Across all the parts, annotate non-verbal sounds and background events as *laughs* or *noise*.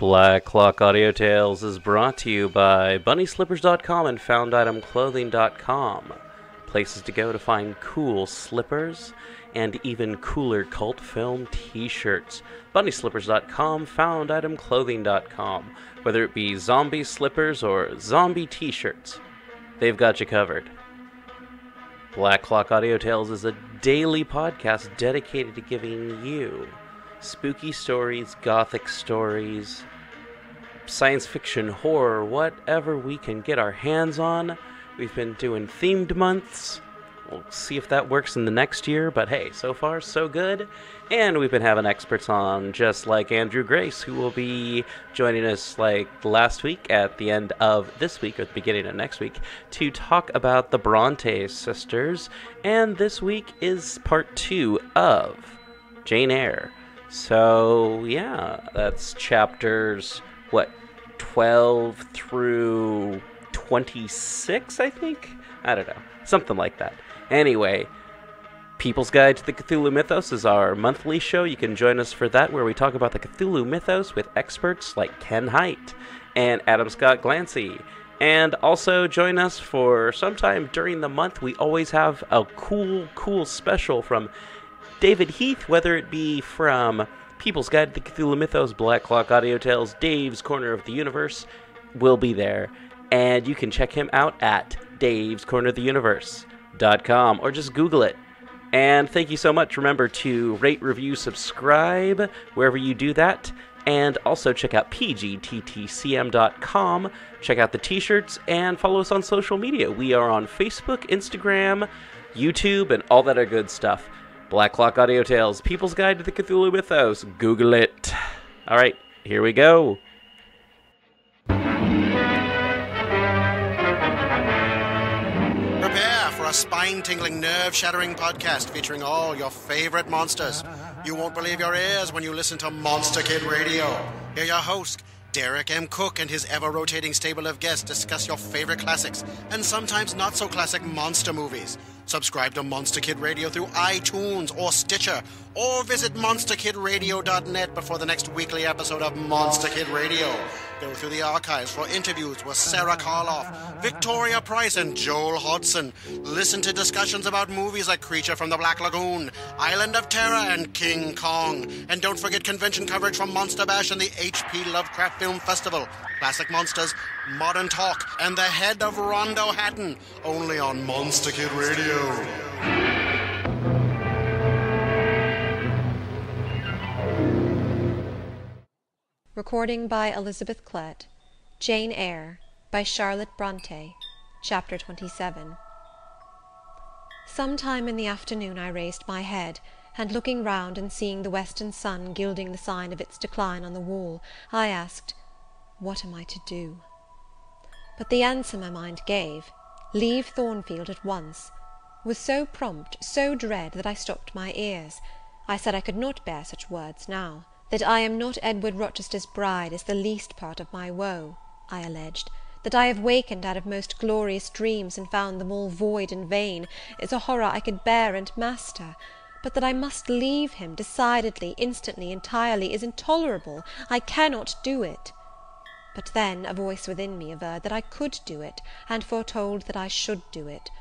Black Clock Audio Tales is brought to you by BunnySlippers.com and FoundItemClothing.com. Places to go to find cool slippers and even cooler cult film t shirts. BunnySlippers.com, FoundItemClothing.com. Whether it be zombie slippers or zombie t shirts, they've got you covered. Black Clock Audio Tales is a daily podcast dedicated to giving you spooky stories, gothic stories, science fiction, horror, whatever we can get our hands on. We've been doing themed months. We'll see if that works in the next year, but hey, so far so good. And we've been having experts on, just like Andrew Grace, who will be joining us like last week at the end of this week or the beginning of next week to talk about the Bronte sisters. And this week is part two of Jane Eyre. So, yeah, that's chapters, what, 12 through 26, I think? I don't know. Something like that. Anyway, People's Guide to the Cthulhu Mythos is our monthly show. You can join us for that, where we talk about the Cthulhu Mythos with experts like Ken Hite and Adam Scott Glancy. And also join us for sometime during the month. We always have a cool, cool special from David Heath, whether it be from People's Guide to the Cthulhu Mythos, Black Clock Audio Tales, Dave's Corner of the Universe, will be there. And you can check him out at Dave's Corner of the Universe.com or just Google it. And thank you so much. Remember to rate, review, subscribe wherever you do that. And also check out pgttcm.com. Check out the t shirts and follow us on social media. We are on Facebook, Instagram, YouTube, and all that good stuff. Black Clock Audio Tales, People's Guide to the Cthulhu Mythos. Google it. All right, here we go. Prepare for a spine tingling, nerve shattering podcast featuring all your favorite monsters. You won't believe your ears when you listen to Monster Kid Radio. Hear your host, Derek M. Koch, and his ever rotating stable of guests discuss your favorite classics and sometimes not so classic monster movies. Subscribe to Monster Kid Radio through iTunes or Stitcher, or visit monsterkidradio.net before the next weekly episode of Monster Kid Radio. Go through the archives for interviews with Sarah Karloff, Victoria Price, and Joel Hodgson. Listen to discussions about movies like Creature from the Black Lagoon, Island of Terror, and King Kong. And don't forget convention coverage from Monster Bash and the H.P. Lovecraft Film Festival. Classic Monsters, Modern Talk, and the head of Rondo Hatton. Only on Monster Kid Radio. Recording by Elizabeth Klett. Jane Eyre by Charlotte Bronte. Chapter 27 Some time in the afternoon I raised my head, and looking round and seeing the western sun gilding the sign of its decline on the wall, I asked, What am I to do? But the answer my mind gave, Leave Thornfield at once, was so prompt, so dread, that I stopped my ears. I said I could not bear such words now. That I am not Edward Rochester's bride is the least part of my woe, I alleged; that I have wakened out of most glorious dreams, and found them all void and vain, is a horror I could bear and master; but that I must leave him, decidedly, instantly, entirely, is intolerable; I cannot do it. But then a voice within me averred that I could do it, and foretold that I should do it.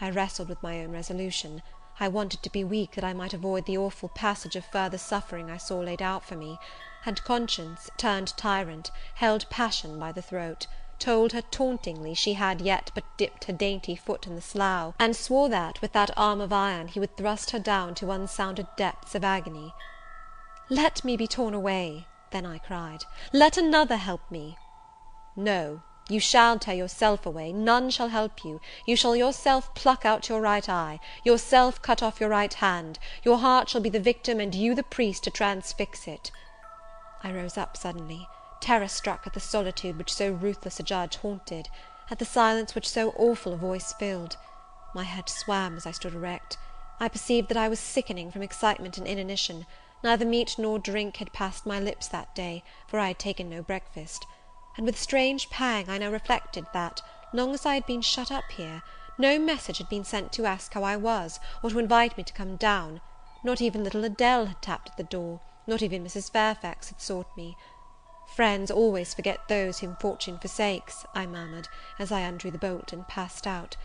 I wrestled with my own resolution. I wanted to be weak, that I might avoid the awful passage of further suffering I saw laid out for me; and conscience, turned tyrant, held passion by the throat, told her tauntingly she had yet but dipped her dainty foot in the slough, and swore that, with that arm of iron, he would thrust her down to unsounded depths of agony. "Let me be torn away," then I cried; "let another help me." "No. You shall tear yourself away; none shall help you; you shall yourself pluck out your right eye, yourself cut off your right hand; your heart shall be the victim, and you the priest to transfix it." I rose up suddenly, terror struck at the solitude which so ruthless a judge haunted, at the silence which so awful a voice filled. My head swam as I stood erect. I perceived that I was sickening from excitement and inanition; neither meat nor drink had passed my lips that day, for I had taken no breakfast and with strange pang I now reflected that, long as I had been shut up here, no message had been sent to ask how I was, or to invite me to come down; not even little Adèle had tapped at the door, not even Mrs. Fairfax had sought me. Friends always forget those whom fortune forsakes, I murmured, as I undrew the bolt and passed out.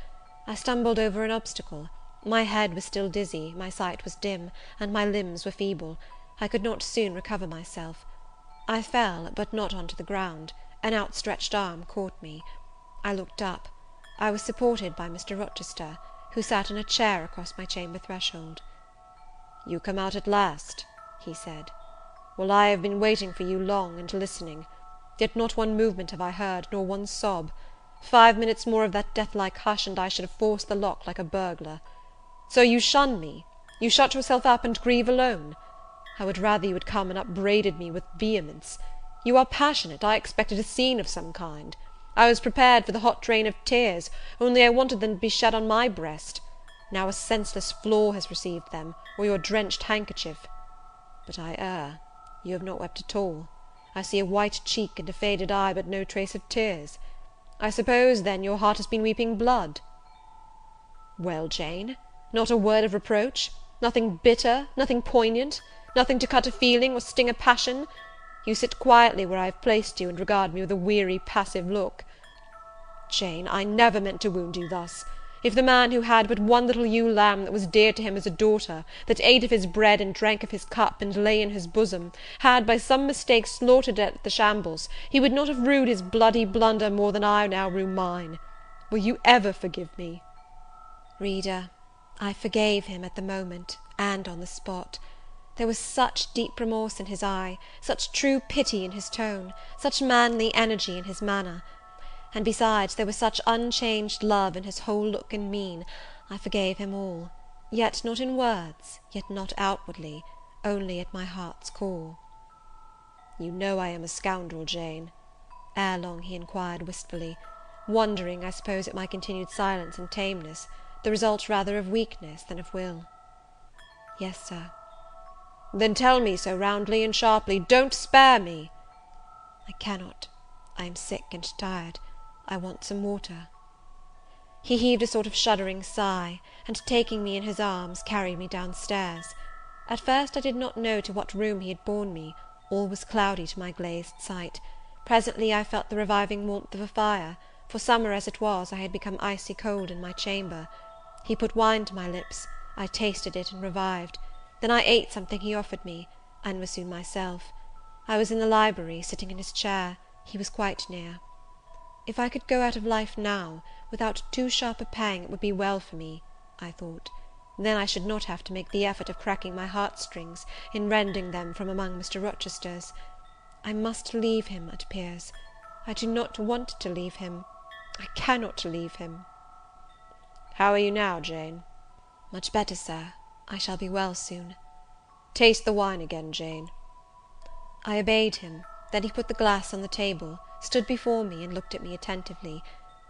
I stumbled over an obstacle; my head was still dizzy, my sight was dim, and my limbs were feeble; I could not soon recover myself. I fell, but not on to the ground; an outstretched arm caught me. I looked up; I was supported by Mr. Rochester, who sat in a chair across my chamber threshold. "You come out at last," he said; "well, I have been waiting for you long, and listening; yet not one movement have I heard, nor one sob. Five minutes more of that death like hush, and I should have forced the lock like a burglar. So you shun me? you shut yourself up and grieve alone? I would rather you had come and upbraided me with vehemence. You are passionate, I expected a scene of some kind. I was prepared for the hot rain of tears, only I wanted them to be shed on my breast. Now a senseless floor has received them, or your drenched handkerchief. But I err; you have not wept at all. I see a white cheek and a faded eye, but no trace of tears. I suppose, then, your heart has been weeping blood." "Well, Jane, not a word of reproach? nothing bitter, nothing poignant? nothing to cut a feeling, or sting a passion? You sit quietly where I have placed you, and regard me with a weary, passive look. Jane, I never meant to wound you thus. If the man who had but one little ewe lamb that was dear to him as a daughter, that ate of his bread and drank of his cup, and lay in his bosom, had by some mistake slaughtered it at the shambles, he would not have rued his bloody blunder more than I now rue mine. Will you ever forgive me?" Reader, I forgave him at the moment, and on the spot. There was such deep remorse in his eye, such true pity in his tone, such manly energy in his manner; and besides, there was such unchanged love in his whole look and mien, I forgave him all; yet not in words, yet not outwardly, only at my heart's core. "You know I am a scoundrel, Jane?" ere long he inquired wistfully, wondering, I suppose, at my continued silence and tameness, the result rather of weakness than of will. "Yes, Sir." "Then tell me so roundly and sharply; don't spare me." "I cannot; I am sick and tired; I want some water." He heaved a sort of shuddering sigh, and, taking me in his arms, carried me down stairs. At first I did not know to what room he had borne me; all was cloudy to my glazed sight. Presently I felt the reviving warmth of a fire; for, summer as it was, I had become icy cold in my chamber. He put wine to my lips; I tasted it, and revived. Then I ate something he offered me, and was soon myself. I was in the library, sitting in his chair; he was quite near. If I could go out of life now, without too sharp a pang, it would be well for me, I thought; then I should not have to make the effort of cracking my heart strings, in rending them from among Mr. Rochester's. I must leave him, it appears. I do not want to leave him. I cannot leave him. How are you now, Jane? Much better, Sir. I shall be well soon. Taste the wine again, Jane. I obeyed him; then he put the glass on the table, stood before me, and looked at me attentively.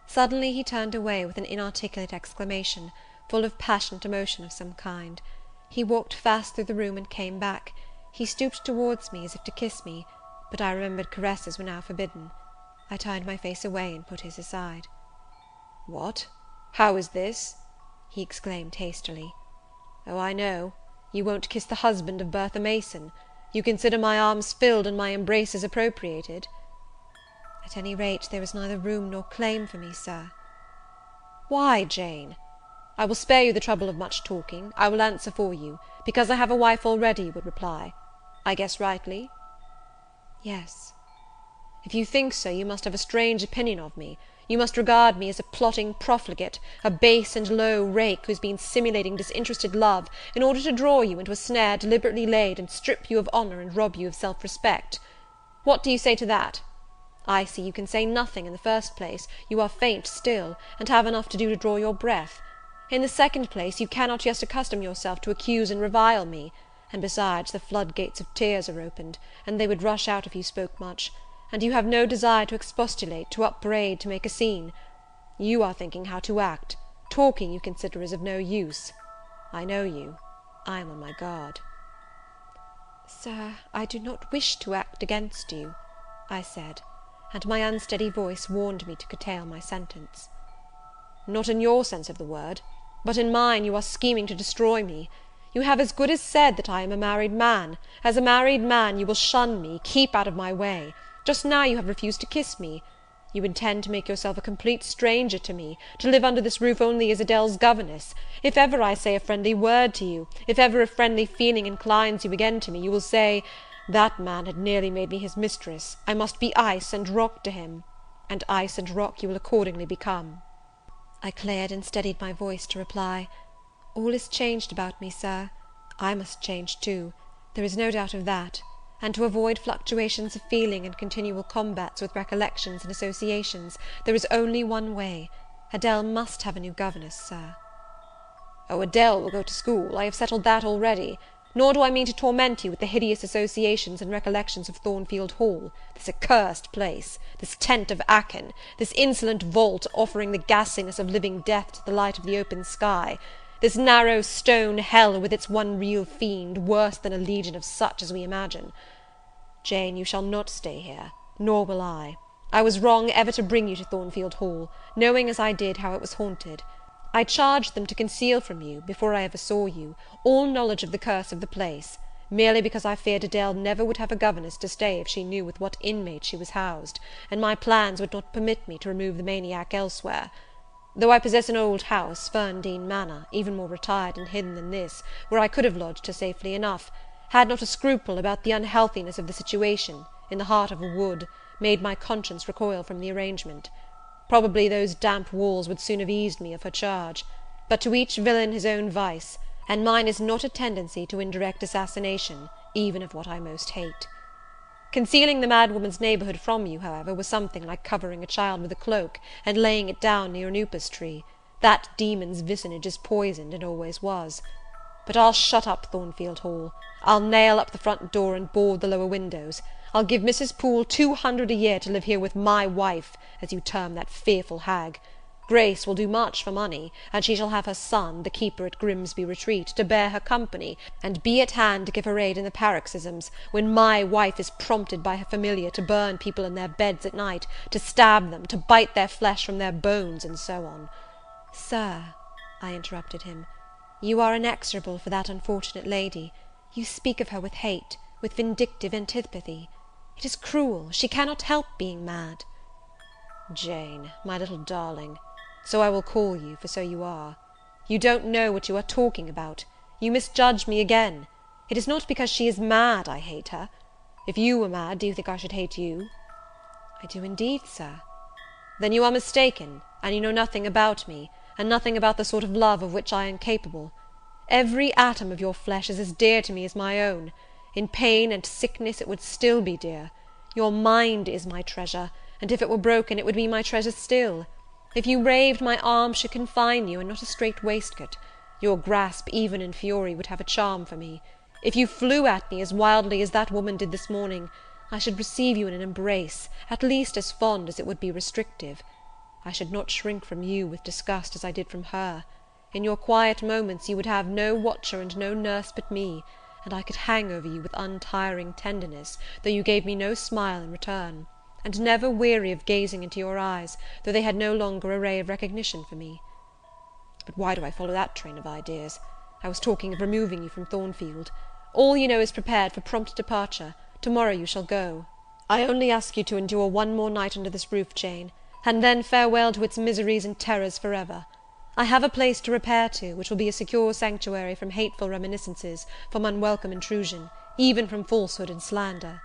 Suddenly he turned away, with an inarticulate exclamation, full of passionate emotion of some kind. He walked fast through the room, and came back. He stooped towards me, as if to kiss me; but I remembered caresses were now forbidden. I turned my face away, and put his aside. "What! how is this?" he exclaimed hastily. "Oh, I know; you won't kiss the husband of Bertha Mason? You consider my arms filled, and my embraces appropriated?" "At any rate, there is neither room nor claim for me, Sir." "Why, Jane? I will spare you the trouble of much talking; I will answer for you, because I have a wife already, you would reply. I guess rightly?" "Yes." "If you think so, you must have a strange opinion of me. You must regard me as a plotting profligate, a base and low rake, who has been simulating disinterested love, in order to draw you into a snare deliberately laid, and strip you of honour, and rob you of self respect. What do you say to that? I see you can say nothing; in the first place, you are faint still, and have enough to do to draw your breath. In the second place, you cannot yet accustom yourself to accuse and revile me; and besides, the floodgates of tears are opened, and they would rush out if you spoke much and you have no desire to expostulate, to upbraid, to make a scene. You are thinking how to act; talking, you consider, is of no use. I know you; I am on my guard." "Sir, I do not wish to act against you," I said, and my unsteady voice warned me to curtail my sentence. "Not in your sense of the word; but in mine you are scheming to destroy me. You have as good as said that I am a married man; as a married man, you will shun me, keep out of my way. Just now you have refused to kiss me. You intend to make yourself a complete stranger to me, to live under this roof only as Adèle's governess. If ever I say a friendly word to you, if ever a friendly feeling inclines you again to me, you will say, that man had nearly made me his mistress, I must be ice and rock to him; and ice and rock you will accordingly become." I cleared and steadied my voice to reply, "All is changed about me, Sir. I must change too; there is no doubt of that and to avoid fluctuations of feeling and continual combats with recollections and associations, there is only one way. Adèle must have a new governess, Sir." "Oh, Adèle will go to school, I have settled that already; nor do I mean to torment you with the hideous associations and recollections of Thornfield Hall, this accursed place, this tent of Achan, this insolent vault offering the ghastliness of living death to the light of the open sky this narrow stone hell with its one real fiend, worse than a legion of such as we imagine. Jane, you shall not stay here, nor will I. I was wrong ever to bring you to Thornfield Hall, knowing as I did how it was haunted. I charged them to conceal from you, before I ever saw you, all knowledge of the curse of the place, merely because I feared Adèle never would have a governess to stay if she knew with what inmates she was housed, and my plans would not permit me to remove the maniac elsewhere. Though I possess an old house, Ferndean Manor, even more retired and hidden than this, where I could have lodged her safely enough, had not a scruple about the unhealthiness of the situation, in the heart of a wood, made my conscience recoil from the arrangement. Probably those damp walls would soon have eased me of her charge; but to each villain his own vice, and mine is not a tendency to indirect assassination, even of what I most hate. Concealing the madwoman's neighbourhood from you, however, was something like covering a child with a cloak, and laying it down near an upas tree; that demon's vicinage is poisoned, and always was. But I'll shut up Thornfield Hall; I'll nail up the front door and board the lower windows; I'll give Mrs. Poole two hundred a year to live here with my wife, as you term that fearful hag. Grace will do much for money, and she shall have her son, the keeper at Grimsby Retreat, to bear her company, and be at hand to give her aid in the paroxysms, when my wife is prompted by her familiar to burn people in their beds at night, to stab them, to bite their flesh from their bones, and so on." "Sir," I interrupted him, "you are inexorable for that unfortunate lady; you speak of her with hate, with vindictive antipathy. It is cruel; she cannot help being mad." "Jane, my little darling! So I will call you, for so you are. You don't know what you are talking about; you misjudge me again. It is not because she is mad I hate her. If you were mad, do you think I should hate you?" "I do indeed, Sir." "Then you are mistaken, and you know nothing about me, and nothing about the sort of love of which I am capable. Every atom of your flesh is as dear to me as my own; in pain and sickness it would still be dear. Your mind is my treasure, and if it were broken, it would be my treasure still. If you raved, my arms should confine you, and not a strait waistcoat; your grasp, even in fury, would have a charm for me. If you flew at me as wildly as that woman did this morning, I should receive you in an embrace, at least as fond as it would be restrictive. I should not shrink from you with disgust as I did from her. In your quiet moments you would have no watcher and no nurse but me, and I could hang over you with untiring tenderness, though you gave me no smile in return and never weary of gazing into your eyes, though they had no longer a ray of recognition for me. But why do I follow that train of ideas? I was talking of removing you from Thornfield. All you know is prepared for prompt departure; to-morrow you shall go. I only ask you to endure one more night under this roof, Jane, and then farewell to its miseries and terrors for ever. I have a place to repair to, which will be a secure sanctuary from hateful reminiscences, from unwelcome intrusion, even from falsehood and slander.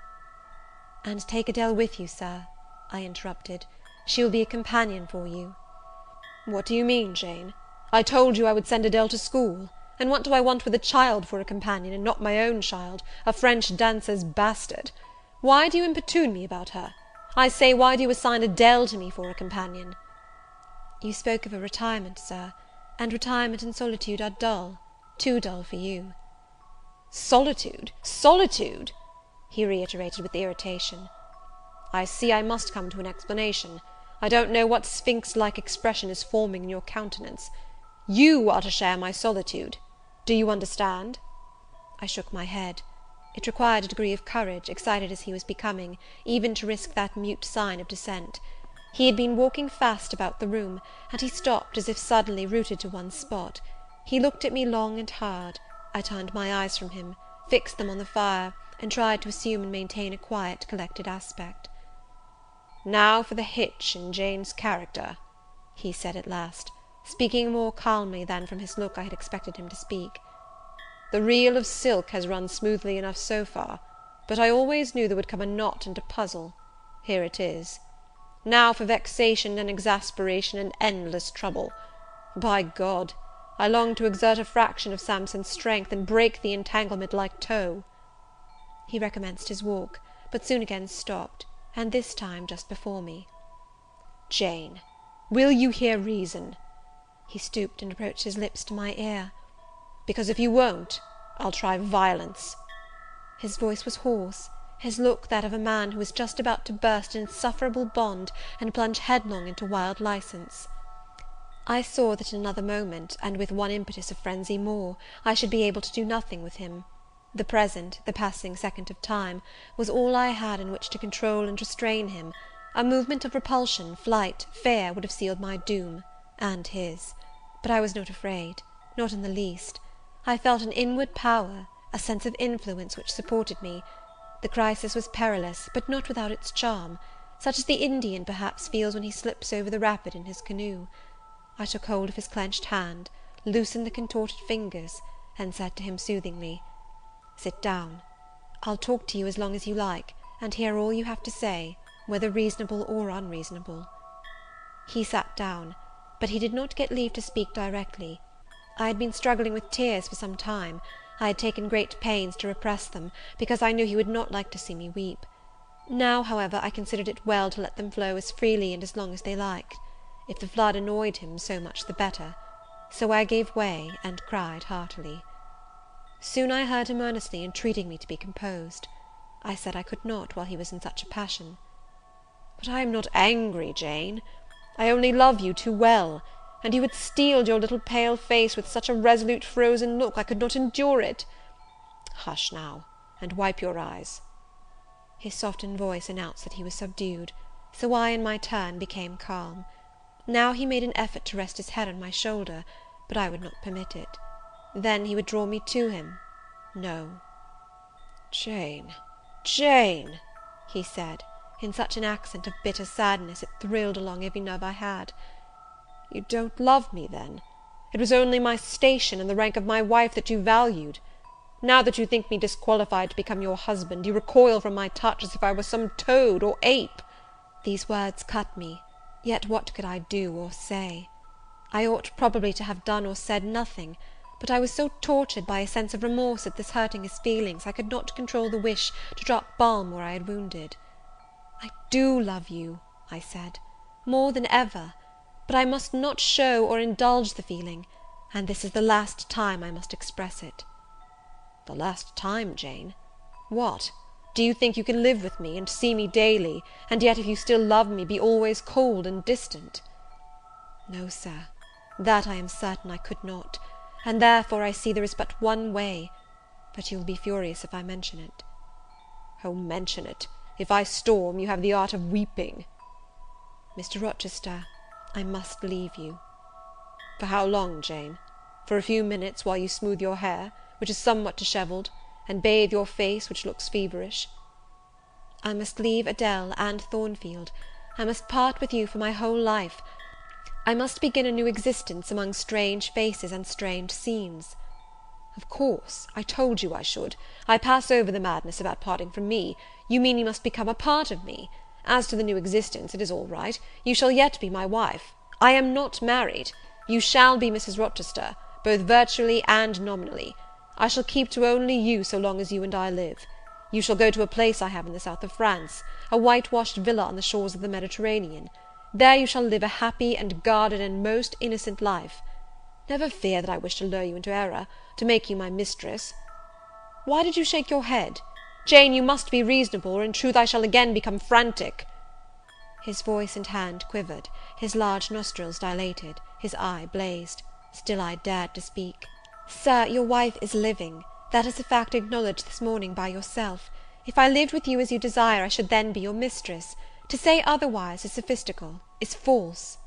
"And take Adèle with you, Sir," I interrupted; "she will be a companion for you." "What do you mean, Jane? I told you I would send Adèle to school; and what do I want with a child for a companion, and not my own child, a French dancer's bastard? Why do you importune me about her? I say, why do you assign Adèle to me for a companion?" "You spoke of a retirement, Sir, and retirement and solitude are dull, too dull for you." "Solitude! solitude!" He reiterated with irritation. "I see I must come to an explanation. I don't know what sphinx like expression is forming in your countenance. You are to share my solitude. Do you understand?" I shook my head. It required a degree of courage, excited as he was becoming, even to risk that mute sign of dissent. He had been walking fast about the room, and he stopped as if suddenly rooted to one spot. He looked at me long and hard; I turned my eyes from him, fixed them on the fire, and tried to assume and maintain a quiet, collected aspect. Now for the hitch in Jane's character," he said at last, speaking more calmly than from his look I had expected him to speak. "The reel of silk has run smoothly enough so far, but I always knew there would come a knot and a puzzle. Here it is. Now for vexation and exasperation and endless trouble. By God, I long to exert a fraction of Samson's strength, and break the entanglement like tow." He recommenced his walk, but soon again stopped, and this time just before me. "Jane, will you hear reason?" He stooped and approached his lips to my ear. "Because if you won't, I'll try violence." His voice was hoarse, his look that of a man who is just about to burst an insufferable bond, and plunge headlong into wild license. I saw that in another moment, and with one impetus of frenzy more, I should be able to do nothing with him. The present, the passing second of time, was all I had in which to control and restrain him; a movement of repulsion, flight, fear, would have sealed my doom, and his. But I was not afraid, not in the least. I felt an inward power, a sense of influence which supported me. The crisis was perilous, but not without its charm; such as the Indian, perhaps, feels when he slips over the rapid in his canoe. I took hold of his clenched hand, loosened the contorted fingers, and said to him soothingly, "Sit down. I'll talk to you as long as you like, and hear all you have to say, whether reasonable or unreasonable." He sat down, but he did not get leave to speak directly. I had been struggling with tears for some time. I had taken great pains to repress them, because I knew he would not like to see me weep. Now, however, I considered it well to let them flow as freely and as long as they liked. If the flood annoyed him, so much the better. So I gave way, and cried heartily. Soon I heard him earnestly entreating me to be composed. I said I could not, while he was in such a passion. "But I am not angry, Jane. I only love you too well; and you had steeled your little pale face with such a resolute frozen look, I could not endure it. Hush now, and wipe your eyes." His softened voice announced that he was subdued; so I, in my turn, became calm. Now he made an effort to rest his head on my shoulder, but I would not permit it. Then he would draw me to him. No. "Jane, Jane," he said, in such an accent of bitter sadness it thrilled along every nerve I had, "you don't love me, then? It was only my station, and the rank of my wife, that you valued. Now that you think me disqualified to become your husband, you recoil from my touch as if I were some toad or ape." These words cut me, yet what could I do or say? I ought probably to have done or said nothing but I was so tortured by a sense of remorse at this hurting his feelings, I could not control the wish to drop balm where I had wounded. "I do love you," I said, "more than ever; but I must not show or indulge the feeling, and this is the last time I must express it." "The last time, Jane? What, do you think you can live with me, and see me daily, and yet, if you still love me, be always cold and distant?" "No, Sir, that I am certain I could not and therefore I see there is but one way; but you will be furious if I mention it." "Oh, mention it! If I storm, you have the art of weeping." "Mr. Rochester, I must leave you." "For how long, Jane? For a few minutes, while you smooth your hair, which is somewhat dishevelled, and bathe your face, which looks feverish?" "I must leave Adèle and Thornfield. I must part with you for my whole life. I must begin a new existence among strange faces and strange scenes." "Of course; I told you I should. I pass over the madness about parting from me. You mean you must become a part of me. As to the new existence, it is all right. You shall yet be my wife. I am not married. You shall be Mrs. Rochester, both virtually and nominally. I shall keep to only you so long as you and I live. You shall go to a place I have in the south of France, a whitewashed villa on the shores of the Mediterranean. There you shall live a happy and guarded and most innocent life. Never fear that I wish to lure you into error, to make you my mistress. Why did you shake your head? Jane, you must be reasonable, or in truth I shall again become frantic." His voice and hand quivered, his large nostrils dilated, his eye blazed; still I dared to speak. "Sir, your wife is living; that is a fact acknowledged this morning by yourself. If I lived with you as you desire, I should then be your mistress. To say otherwise is sophistical, is false."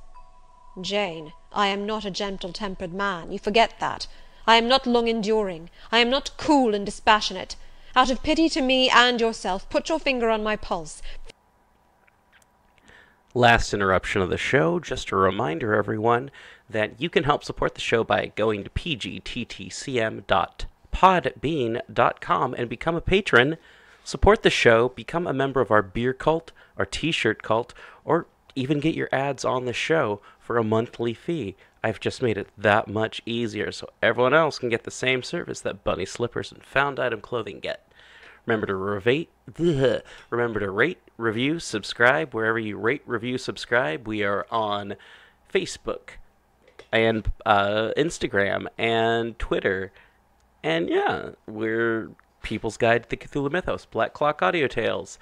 "Jane, I am not a gentle tempered man; you forget that. I am not long enduring; I am not cool and dispassionate. Out of pity to me and yourself, put your finger on my pulse. Last interruption of the show, just a reminder, everyone, that you can help support the show by going to pgttcm.podbean.com and become a patron. Support the show, become a member of our beer cult, our t shirt cult, or even get your ads on the show for a monthly fee. I've just made it that much easier so everyone else can get the same service that Bunny Slippers and Found Item Clothing get. Remember to rate, *laughs* remember to rate, review, subscribe wherever you rate, review, subscribe. We are on Facebook and uh, Instagram and Twitter, and yeah, we're People's Guide to the Cthulhu Mythos, Black Clock Audio Tales.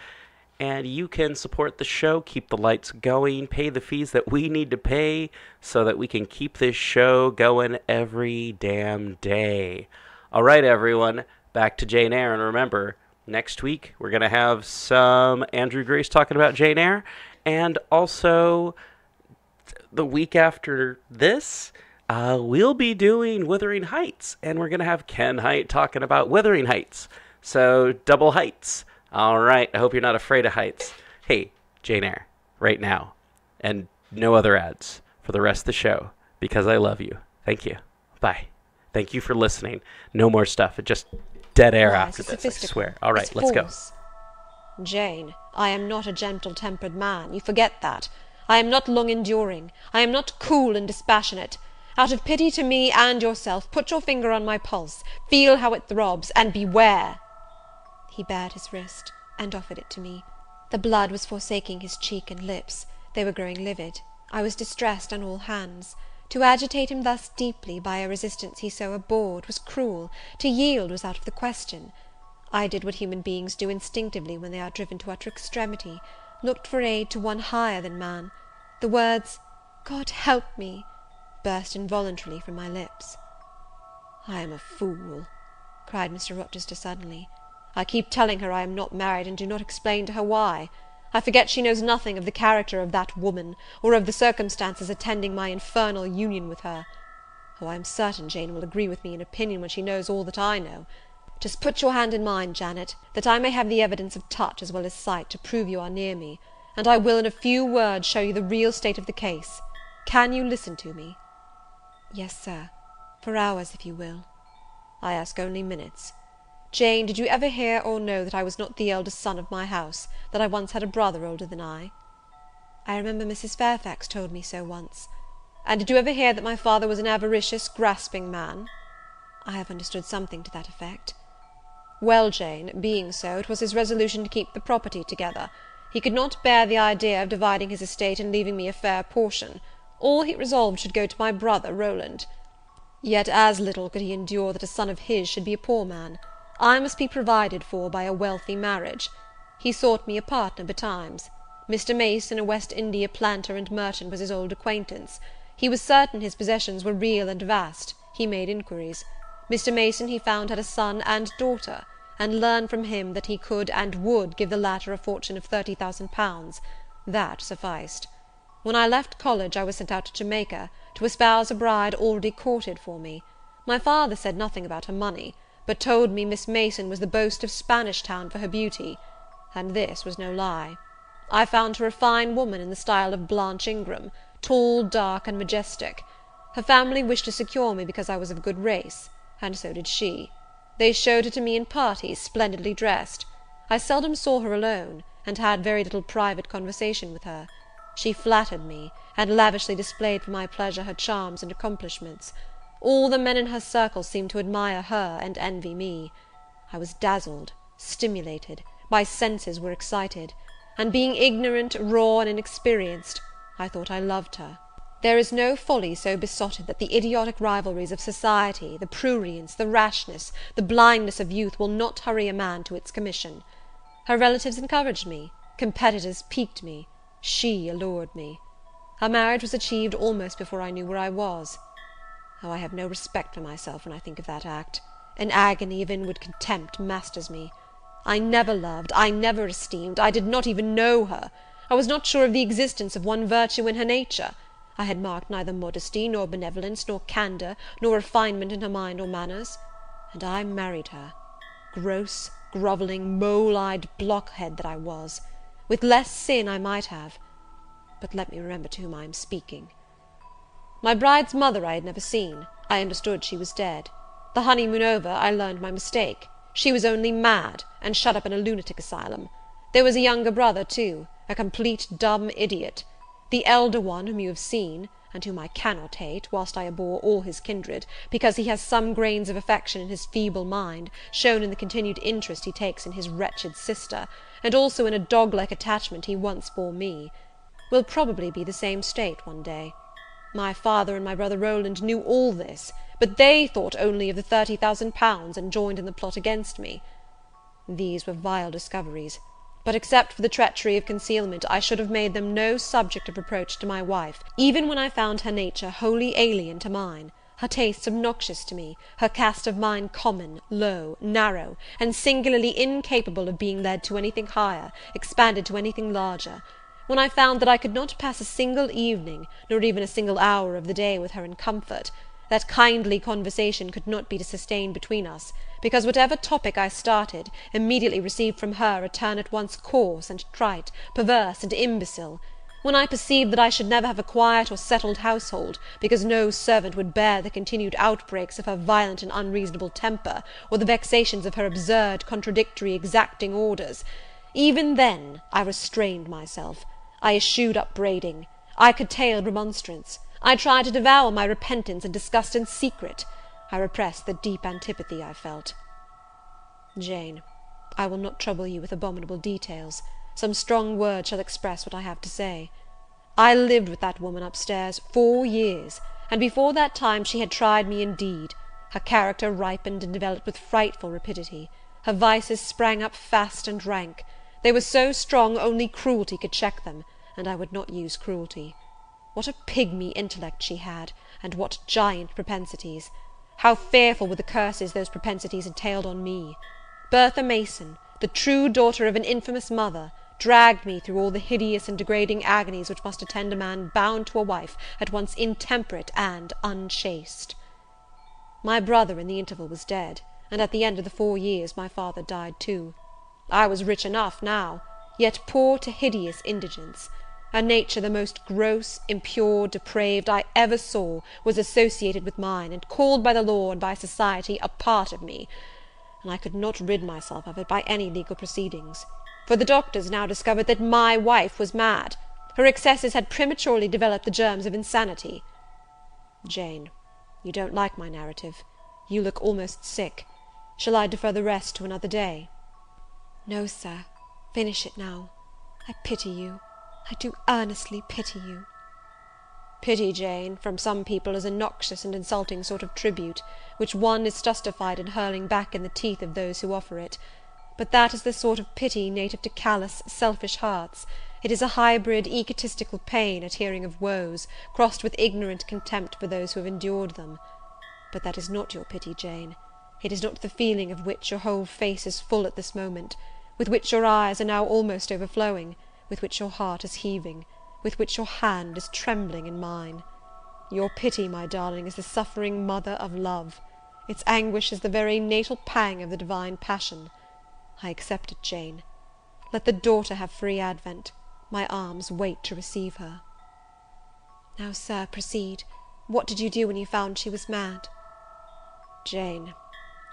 And you can support the show, keep the lights going, pay the fees that we need to pay so that we can keep this show going every damn day. All right, everyone, back to Jane Eyre. And remember, next week we're going to have some Andrew Grace talking about Jane Eyre. And also, the week after this, uh, we'll be doing Wuthering Heights. And we're going to have Ken Hite talking about Wuthering Heights. So, double heights. All right. I hope you're not afraid of heights. Hey, Jane Eyre, right now. And no other ads for the rest of the show because I love you. Thank you. Bye. Thank you for listening. No more stuff. It just dead air Why, after this, I swear. All right, let's go. Jane, I am not a gentle tempered man. You forget that. I am not long enduring. I am not cool and dispassionate. Out of pity to me and yourself, put your finger on my pulse, feel how it throbs, and beware. He bared his wrist, and offered it to me. The blood was forsaking his cheek and lips; they were growing livid. I was distressed on all hands. To agitate him thus deeply, by a resistance he so abhorred, was cruel; to yield was out of the question. I did what human beings do instinctively when they are driven to utter extremity, looked for aid to one higher than man. The words, "God help me!" Burst involuntarily from my lips. "I am a fool!" cried Mr. Rochester suddenly. "I keep telling her I am not married, and do not explain to her why. I forget she knows nothing of the character of that woman, or of the circumstances attending my infernal union with her. Oh, I am certain Jane will agree with me in opinion when she knows all that I know. Just put your hand in mine, Janet, that I may have the evidence of touch as well as sight to prove you are near me, and I will in a few words show you the real state of the case. Can you listen to me?" "Yes, Sir, for hours, if you will." "I ask only minutes. Jane, did you ever hear or know that I was not the eldest son of my house, that I once had a brother older than I?" "I remember Mrs. Fairfax told me so once." "And did you ever hear that my father was an avaricious, grasping man?" "I have understood something to that effect." Well, Jane, being so, it was his resolution to keep the property together. He could not bear the idea of dividing his estate and leaving me a fair portion; all he resolved should go to my brother Rowland. Yet as little could he endure that a son of his should be a poor man. I must be provided for by a wealthy marriage. He sought me a partner betimes. Mr. Mason, a West India planter and merchant, was his old acquaintance. He was certain his possessions were real and vast; he made inquiries. Mr. Mason, he found, had a son and daughter, and learned from him that he could and would give the latter a fortune of thirty thousand pounds. That sufficed. When I left college, I was sent out to Jamaica, to espouse a bride already courted for me. My father said nothing about her money, but told me Miss Mason was the boast of Spanish Town for her beauty; and this was no lie. I found her a fine woman in the style of Blanche Ingram, tall, dark, and majestic. Her family wished to secure me because I was of good race, and so did she. They showed her to me in parties, splendidly dressed. I seldom saw her alone, and had very little private conversation with her. She flattered me, and lavishly displayed for my pleasure her charms and accomplishments. All the men in her circle seemed to admire her and envy me. I was dazzled, stimulated, my senses were excited; and being ignorant, raw, and inexperienced, I thought I loved her. There is no folly so besotted that the idiotic rivalries of society, the prurience, the rashness, the blindness of youth will not hurry a man to its commission. Her relatives encouraged me, competitors piqued me, she allured me. Our marriage was achieved almost before I knew where I was. Oh, I have no respect for myself when I think of that act. An agony of inward contempt masters me. I never loved, I never esteemed, I did not even know her. I was not sure of the existence of one virtue in her nature. I had marked neither modesty, nor benevolence, nor candour, nor refinement in her mind or manners. And I married her. Gross, grovelling, mole eyed blockhead that I was! With less sin I might have. but let me remember to whom I am speaking. My bride's mother I had never seen; I understood she was dead. The honeymoon over, I learned my mistake. She was only mad, and shut up in a lunatic asylum. There was a younger brother, too, a complete dumb idiot. The elder one, whom you have seen, and whom I cannot hate, whilst I abhor all his kindred, because he has some grains of affection in his feeble mind, shown in the continued interest he takes in his wretched sister, and also in a dog like attachment he once bore me, will probably be the same state one day. My father and my brother Rowland knew all this, but they thought only of the thirty thousand pounds, and joined in the plot against me. These were vile discoveries but except for the treachery of concealment, I should have made them no subject of reproach to my wife, even when I found her nature wholly alien to mine, her tastes obnoxious to me, her cast of mind common, low, narrow, and singularly incapable of being led to anything higher, expanded to anything larger; when I found that I could not pass a single evening, nor even a single hour of the day with her in comfort that kindly conversation could not be sustained between us, because whatever topic I started, immediately received from her a turn at once coarse and trite, perverse and imbecile; when I perceived that I should never have a quiet or settled household, because no servant would bear the continued outbreaks of her violent and unreasonable temper, or the vexations of her absurd, contradictory, exacting orders, even then I restrained myself, I eschewed upbraiding, I curtailed remonstrance. I tried to devour my repentance and disgust in secret; I repressed the deep antipathy I felt. Jane, I will not trouble you with abominable details; some strong words shall express what I have to say. I lived with that woman up stairs four years, and before that time she had tried me indeed; her character ripened and developed with frightful rapidity; her vices sprang up fast and rank; they were so strong only cruelty could check them, and I would not use cruelty. What a pigmy intellect she had, and what giant propensities! How fearful were the curses those propensities entailed on me! Bertha Mason, the true daughter of an infamous mother, dragged me through all the hideous and degrading agonies which must attend a man bound to a wife at once intemperate and unchaste. My brother, in the interval, was dead, and at the end of the four years my father died too. I was rich enough now, yet poor to hideous indigence. A nature the most gross, impure, depraved, I ever saw, was associated with mine, and called by the law and by society a part of me; and I could not rid myself of it by any legal proceedings; for the doctors now discovered that my wife was mad; her excesses had prematurely developed the germs of insanity. Jane, you don't like my narrative; you look almost sick; shall I defer the rest to another day?" "No, Sir, finish it now; I pity you. I do earnestly pity you." Pity, Jane, from some people is a noxious and insulting sort of tribute, which one is justified in hurling back in the teeth of those who offer it; but that is the sort of pity native to callous, selfish hearts; it is a hybrid, egotistical pain at hearing of woes, crossed with ignorant contempt for those who have endured them. But that is not your pity, Jane; it is not the feeling of which your whole face is full at this moment, with which your eyes are now almost overflowing with which your heart is heaving, with which your hand is trembling in mine. Your pity, my darling, is the suffering mother of love; its anguish is the very natal pang of the divine passion. I accept it, Jane. Let the daughter have free advent; my arms wait to receive her." "Now, Sir, proceed. What did you do when you found she was mad?" "Jane,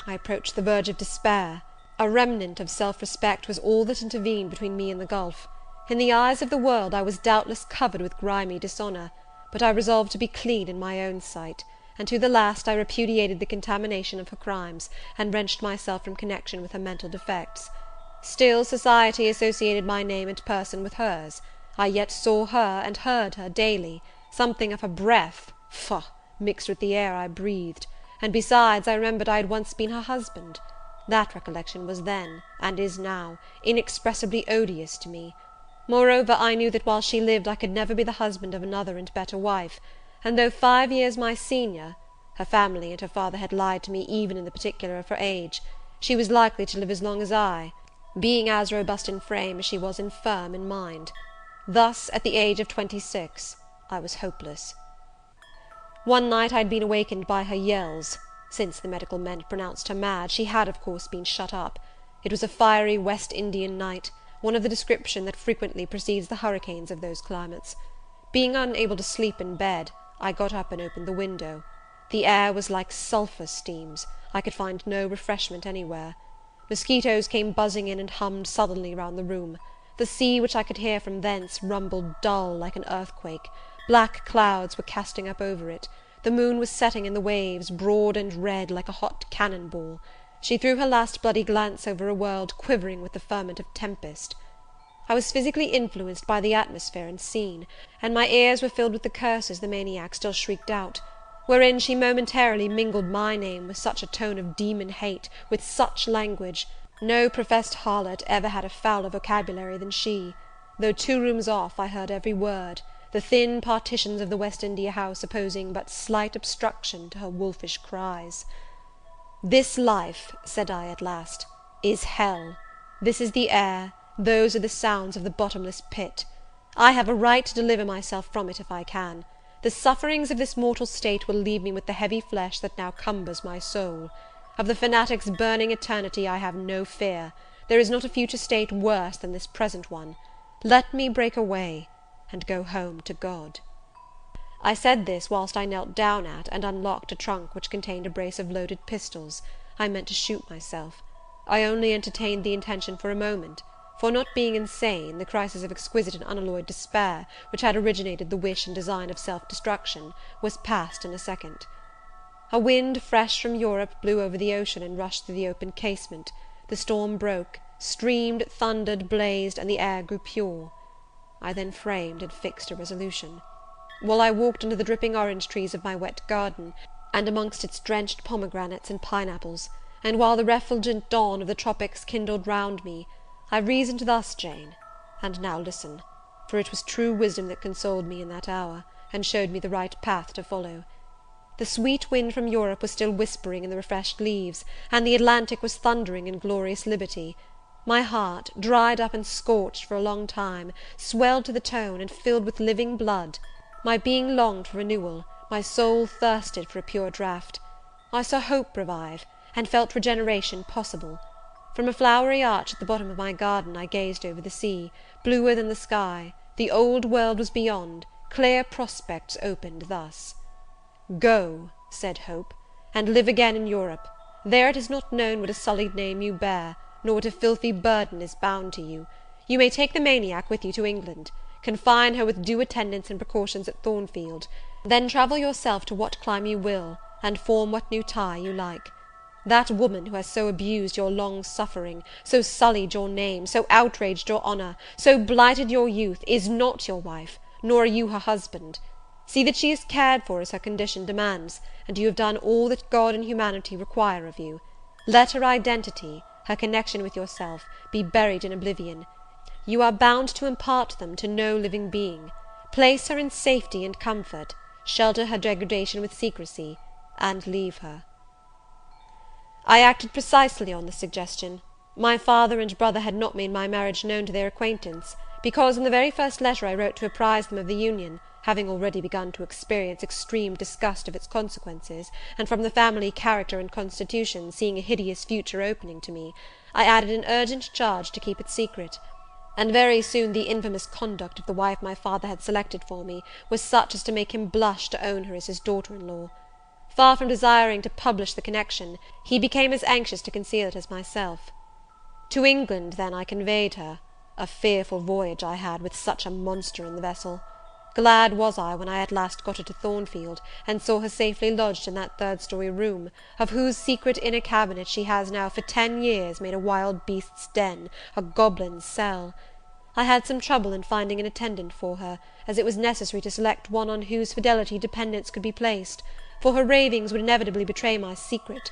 I approached the verge of despair; a remnant of self respect was all that intervened between me and the gulf. In the eyes of the world I was doubtless covered with grimy dishonour, but I resolved to be clean in my own sight; and to the last I repudiated the contamination of her crimes, and wrenched myself from connection with her mental defects. Still society associated my name and person with hers; I yet saw her and heard her daily; something of her breath faugh! mixed with the air I breathed; and besides, I remembered I had once been her husband. That recollection was then, and is now, inexpressibly odious to me. Moreover, I knew that while she lived I could never be the husband of another and better wife; and though five years my senior, her family and her father had lied to me even in the particular of her age, she was likely to live as long as I, being as robust in frame as she was infirm in mind. Thus, at the age of twenty six, I was hopeless. One night I had been awakened by her yells; since the medical men had pronounced her mad, she had, of course, been shut up. It was a fiery West Indian night one of the description that frequently precedes the hurricanes of those climates. Being unable to sleep in bed, I got up and opened the window. The air was like sulphur steams; I could find no refreshment anywhere. Mosquitos came buzzing in and hummed sullenly round the room. The sea, which I could hear from thence, rumbled dull, like an earthquake; black clouds were casting up over it; the moon was setting in the waves, broad and red, like a hot cannon ball. She threw her last bloody glance over a world quivering with the ferment of tempest. I was physically influenced by the atmosphere and scene, and my ears were filled with the curses the maniac still shrieked out wherein she momentarily mingled my name with such a tone of demon hate, with such language, no professed harlot ever had a fouler vocabulary than she. Though two rooms off, I heard every word, the thin partitions of the West India house opposing but slight obstruction to her wolfish cries. "This life," said I at last, "is hell. This is the air, those are the sounds of the bottomless pit. I have a right to deliver myself from it if I can. The sufferings of this mortal state will leave me with the heavy flesh that now cumbers my soul. Of the fanatic's burning eternity I have no fear; there is not a future state worse than this present one. Let me break away, and go home to God." I said this whilst I knelt down at, and unlocked a trunk which contained a brace of loaded pistols. I meant to shoot myself. I only entertained the intention for a moment for, not being insane, the crisis of exquisite and unalloyed despair, which had originated the wish and design of self destruction, was past in a second. A wind fresh from Europe blew over the ocean and rushed through the open casement; the storm broke, streamed, thundered, blazed, and the air grew pure. I then framed and fixed a resolution. While I walked under the dripping orange trees of my wet garden, and amongst its drenched pomegranates and pine apples, and while the refulgent dawn of the tropics kindled round me, I reasoned thus, Jane, and now listen, for it was true wisdom that consoled me in that hour, and showed me the right path to follow. The sweet wind from Europe was still whispering in the refreshed leaves, and the Atlantic was thundering in glorious liberty. My heart, dried up and scorched for a long time, swelled to the tone, and filled with living blood; my being longed for renewal, my soul thirsted for a pure draught. I saw hope revive, and felt regeneration possible. From a flowery arch at the bottom of my garden I gazed over the sea, bluer than the sky; the old world was beyond, clear prospects opened thus. "Go," said Hope, "and live again in Europe; there it is not known what a sullied name you bear, nor what a filthy burden is bound to you. You may take the maniac with you to England; confine her with due attendance and precautions at Thornfield; then travel yourself to what clime you will, and form what new tie you like. That woman who has so abused your long suffering, so sullied your name, so outraged your honour, so blighted your youth, is not your wife, nor are you her husband. See that she is cared for as her condition demands, and you have done all that God and humanity require of you. Let her identity, her connection with yourself, be buried in oblivion. You are bound to impart them to no living being. Place her in safety and comfort, shelter her degradation with secrecy, and leave her. I acted precisely on this suggestion. My father and brother had not made my marriage known to their acquaintance, because, in the very first letter I wrote to apprise them of the union, having already begun to experience extreme disgust of its consequences, and from the family character and constitution seeing a hideous future opening to me, I added an urgent charge to keep it secret; and very soon the infamous conduct of the wife my father had selected for me was such as to make him blush to own her as his daughter in law. Far from desiring to publish the connection, he became as anxious to conceal it as myself. To England, then, I conveyed her; a fearful voyage I had, with such a monster in the vessel. Glad was I when I at last got her to Thornfield, and saw her safely lodged in that third story room, of whose secret inner cabinet she has now for ten years made a wild beast's den, a goblin's cell. I had some trouble in finding an attendant for her, as it was necessary to select one on whose fidelity dependence could be placed for her ravings would inevitably betray my secret.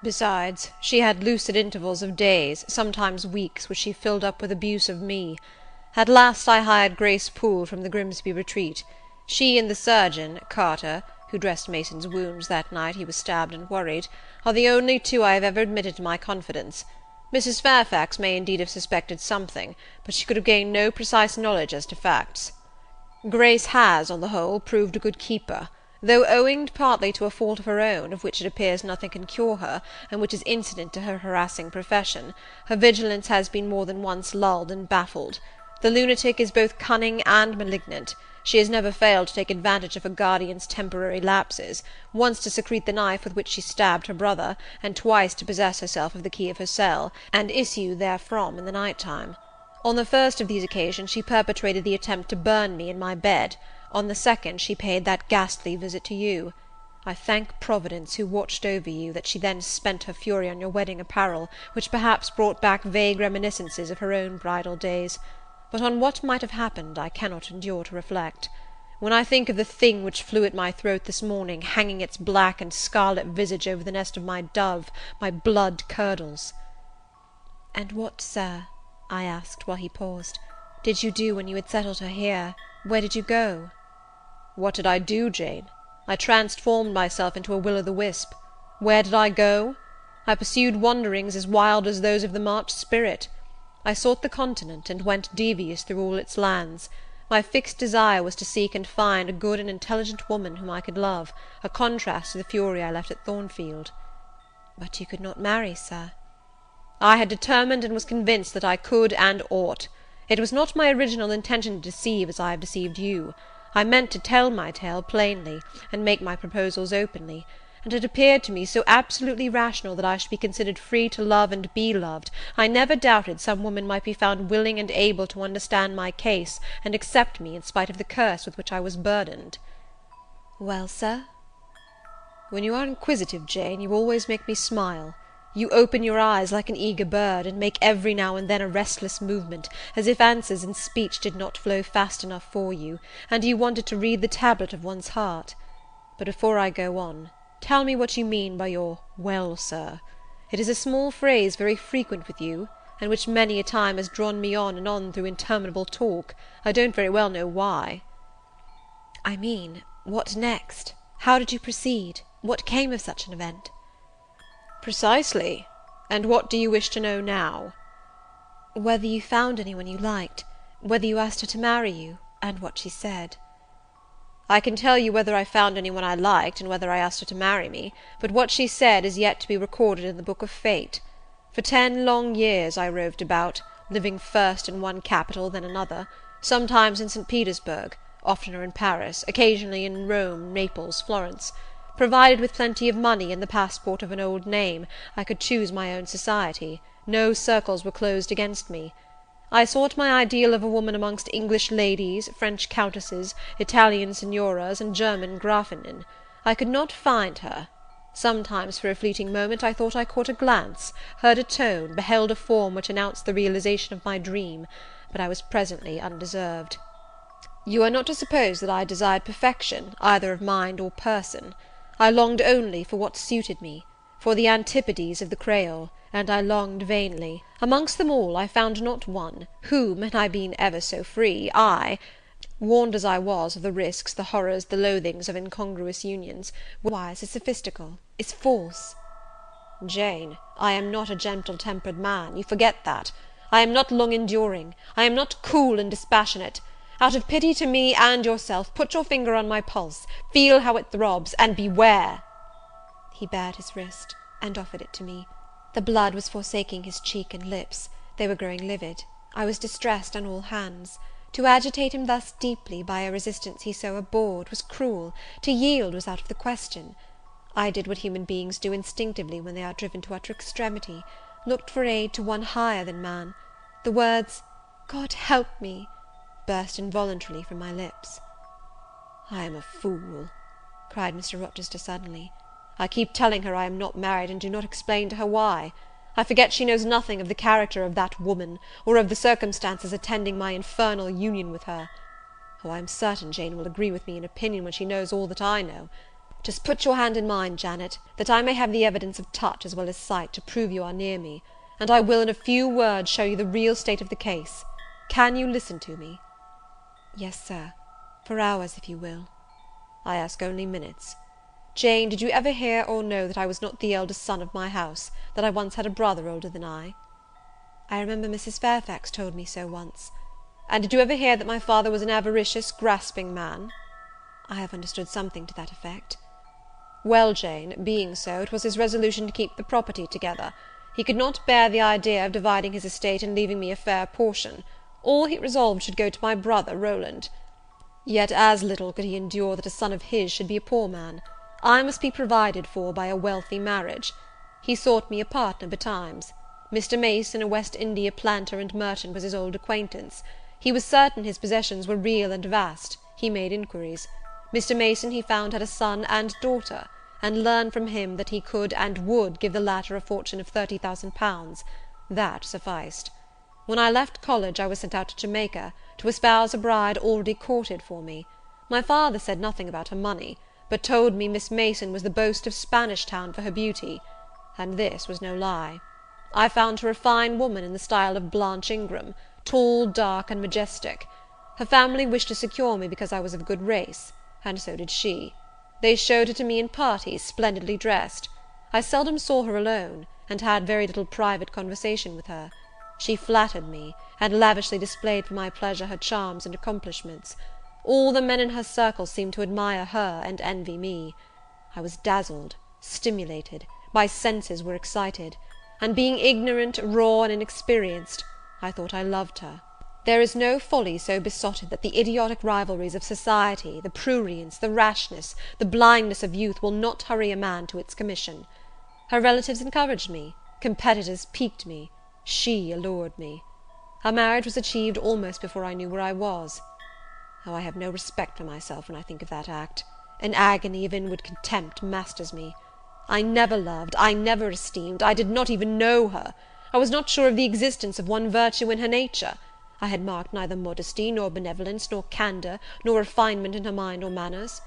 Besides, she had lucid intervals of days, sometimes weeks, which she filled up with abuse of me. At last I hired Grace Poole from the Grimsby retreat. She and the surgeon, Carter, who dressed Mason's wounds that night he was stabbed and worried, are the only two I have ever admitted to my confidence. Mrs. Fairfax may indeed have suspected something, but she could have gained no precise knowledge as to facts. Grace has, on the whole, proved a good keeper though owing partly to a fault of her own, of which it appears nothing can cure her, and which is incident to her harassing profession, her vigilance has been more than once lulled and baffled. The lunatic is both cunning and malignant. She has never failed to take advantage of her guardian's temporary lapses, once to secrete the knife with which she stabbed her brother, and twice to possess herself of the key of her cell, and issue therefrom in the night time. On the first of these occasions she perpetrated the attempt to burn me in my bed; on the second she paid that ghastly visit to you. I thank Providence, who watched over you, that she then spent her fury on your wedding apparel, which perhaps brought back vague reminiscences of her own bridal days but on what might have happened I cannot endure to reflect. When I think of the thing which flew at my throat this morning, hanging its black and scarlet visage over the nest of my dove, my blood curdles." "And what, Sir," I asked, while he paused, "did you do when you had settled her here? Where did you go?" "What did I do, Jane? I transformed myself into a will o' the wisp. Where did I go? I pursued wanderings as wild as those of the March spirit. I sought the Continent, and went devious through all its lands. My fixed desire was to seek and find a good and intelligent woman whom I could love, a contrast to the fury I left at Thornfield." "But you could not marry, Sir?" "I had determined and was convinced that I could and ought. It was not my original intention to deceive as I have deceived you. I meant to tell my tale plainly, and make my proposals openly and it appeared to me so absolutely rational that I should be considered free to love and be loved, I never doubted some woman might be found willing and able to understand my case, and accept me in spite of the curse with which I was burdened." "Well, Sir?" "When you are inquisitive, Jane, you always make me smile. You open your eyes like an eager bird, and make every now and then a restless movement, as if answers in speech did not flow fast enough for you, and you wanted to read the tablet of one's heart. But before I go on, Tell me what you mean by your 'well, Sir.' It is a small phrase very frequent with you, and which many a time has drawn me on and on through interminable talk, I don't very well know why." "I mean, what next? How did you proceed? What came of such an event?" "Precisely. And what do you wish to know now?" "Whether you found any one you liked; whether you asked her to marry you, and what she said." I can tell you whether I found any one I liked, and whether I asked her to marry me; but what she said is yet to be recorded in the book of fate. For ten long years I roved about, living first in one capital, then another; sometimes in St. Petersburg, oftener in Paris, occasionally in Rome, Naples, Florence. Provided with plenty of money, and the passport of an old name, I could choose my own society; no circles were closed against me. I sought my ideal of a woman amongst English ladies, French countesses, Italian signoras, and German Grafinnen. I could not find her. Sometimes for a fleeting moment I thought I caught a glance, heard a tone, beheld a form which announced the realization of my dream; but I was presently undeserved. You are not to suppose that I desired perfection, either of mind or person. I longed only for what suited me, for the antipodes of the Creole and I longed vainly. Amongst them all I found not one, whom, had I been ever so free, I, warned as I was of the risks, the horrors, the loathings of incongruous unions, wise is sophistical, is false. Jane, I am not a gentle tempered man, you forget that. I am not long enduring, I am not cool and dispassionate. Out of pity to me and yourself, put your finger on my pulse, feel how it throbs, and beware!" He bared his wrist, and offered it to me. The blood was forsaking his cheek and lips; they were growing livid; I was distressed on all hands. To agitate him thus deeply, by a resistance he so abhorred, was cruel; to yield was out of the question. I did what human beings do instinctively when they are driven to utter extremity, looked for aid to one higher than man. The words, "God help me!" burst involuntarily from my lips. "I am a fool!" cried Mr. Rochester suddenly. I keep telling her I am not married, and do not explain to her why. I forget she knows nothing of the character of that woman, or of the circumstances attending my infernal union with her. Oh, I am certain Jane will agree with me in opinion when she knows all that I know. Just put your hand in mine, Janet, that I may have the evidence of touch as well as sight, to prove you are near me, and I will in a few words show you the real state of the case. Can you listen to me?" "Yes, Sir, for hours, if you will." "I ask only minutes. Jane, did you ever hear or know that I was not the eldest son of my house, that I once had a brother older than I?" "I remember Mrs. Fairfax told me so once." "And did you ever hear that my father was an avaricious, grasping man?" "I have understood something to that effect." "Well, Jane, being so, it was his resolution to keep the property together. He could not bear the idea of dividing his estate and leaving me a fair portion. all he resolved should go to my brother Rowland. Yet as little could he endure that a son of his should be a poor man. I must be provided for by a wealthy marriage. He sought me a partner betimes. Mr. Mason, a West India planter and merchant, was his old acquaintance. He was certain his possessions were real and vast; he made inquiries. Mr. Mason, he found, had a son and daughter, and learned from him that he could and would give the latter a fortune of thirty thousand pounds. That sufficed. When I left college, I was sent out to Jamaica, to espouse a bride already courted for me. My father said nothing about her money, but told me Miss Mason was the boast of Spanish Town for her beauty; and this was no lie. I found her a fine woman in the style of Blanche Ingram, tall, dark, and majestic. Her family wished to secure me because I was of good race, and so did she. They showed her to me in parties, splendidly dressed. I seldom saw her alone, and had very little private conversation with her. She flattered me, and lavishly displayed for my pleasure her charms and accomplishments. All the men in her circle seemed to admire her and envy me. I was dazzled, stimulated, my senses were excited; and being ignorant, raw, and inexperienced, I thought I loved her. There is no folly so besotted that the idiotic rivalries of society, the prurience, the rashness, the blindness of youth will not hurry a man to its commission. Her relatives encouraged me, competitors piqued me. She allured me. Our marriage was achieved almost before I knew where I was. Oh, I have no respect for myself when I think of that act. An agony of inward contempt masters me. I never loved, I never esteemed, I did not even know her. I was not sure of the existence of one virtue in her nature. I had marked neither modesty, nor benevolence, nor candour, nor refinement in her mind or manners;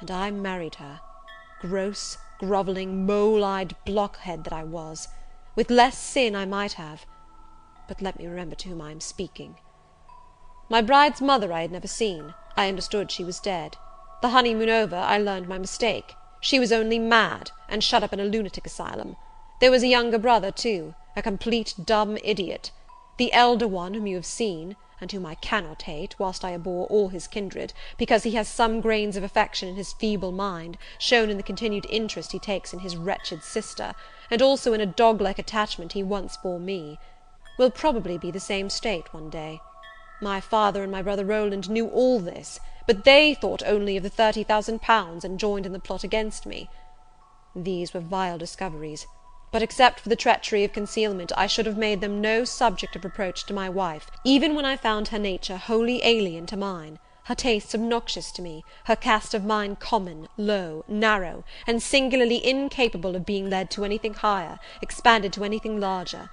and I married her. Gross, grovelling, mole eyed blockhead that I was! With less sin I might have but let me remember to whom I am speaking. My bride's mother I had never seen; I understood she was dead. The honeymoon over, I learned my mistake; she was only mad, and shut up in a lunatic asylum. There was a younger brother, too, a complete dumb idiot. The elder one, whom you have seen, and whom I cannot hate, whilst I abhor all his kindred, because he has some grains of affection in his feeble mind, shown in the continued interest he takes in his wretched sister and also in a dog like attachment he once bore me, will probably be the same state one day. My father and my brother Rowland knew all this, but they thought only of the thirty thousand pounds, and joined in the plot against me. These were vile discoveries; but except for the treachery of concealment, I should have made them no subject of reproach to my wife, even when I found her nature wholly alien to mine her tastes obnoxious to me, her cast of mind common, low, narrow, and singularly incapable of being led to anything higher, expanded to anything larger;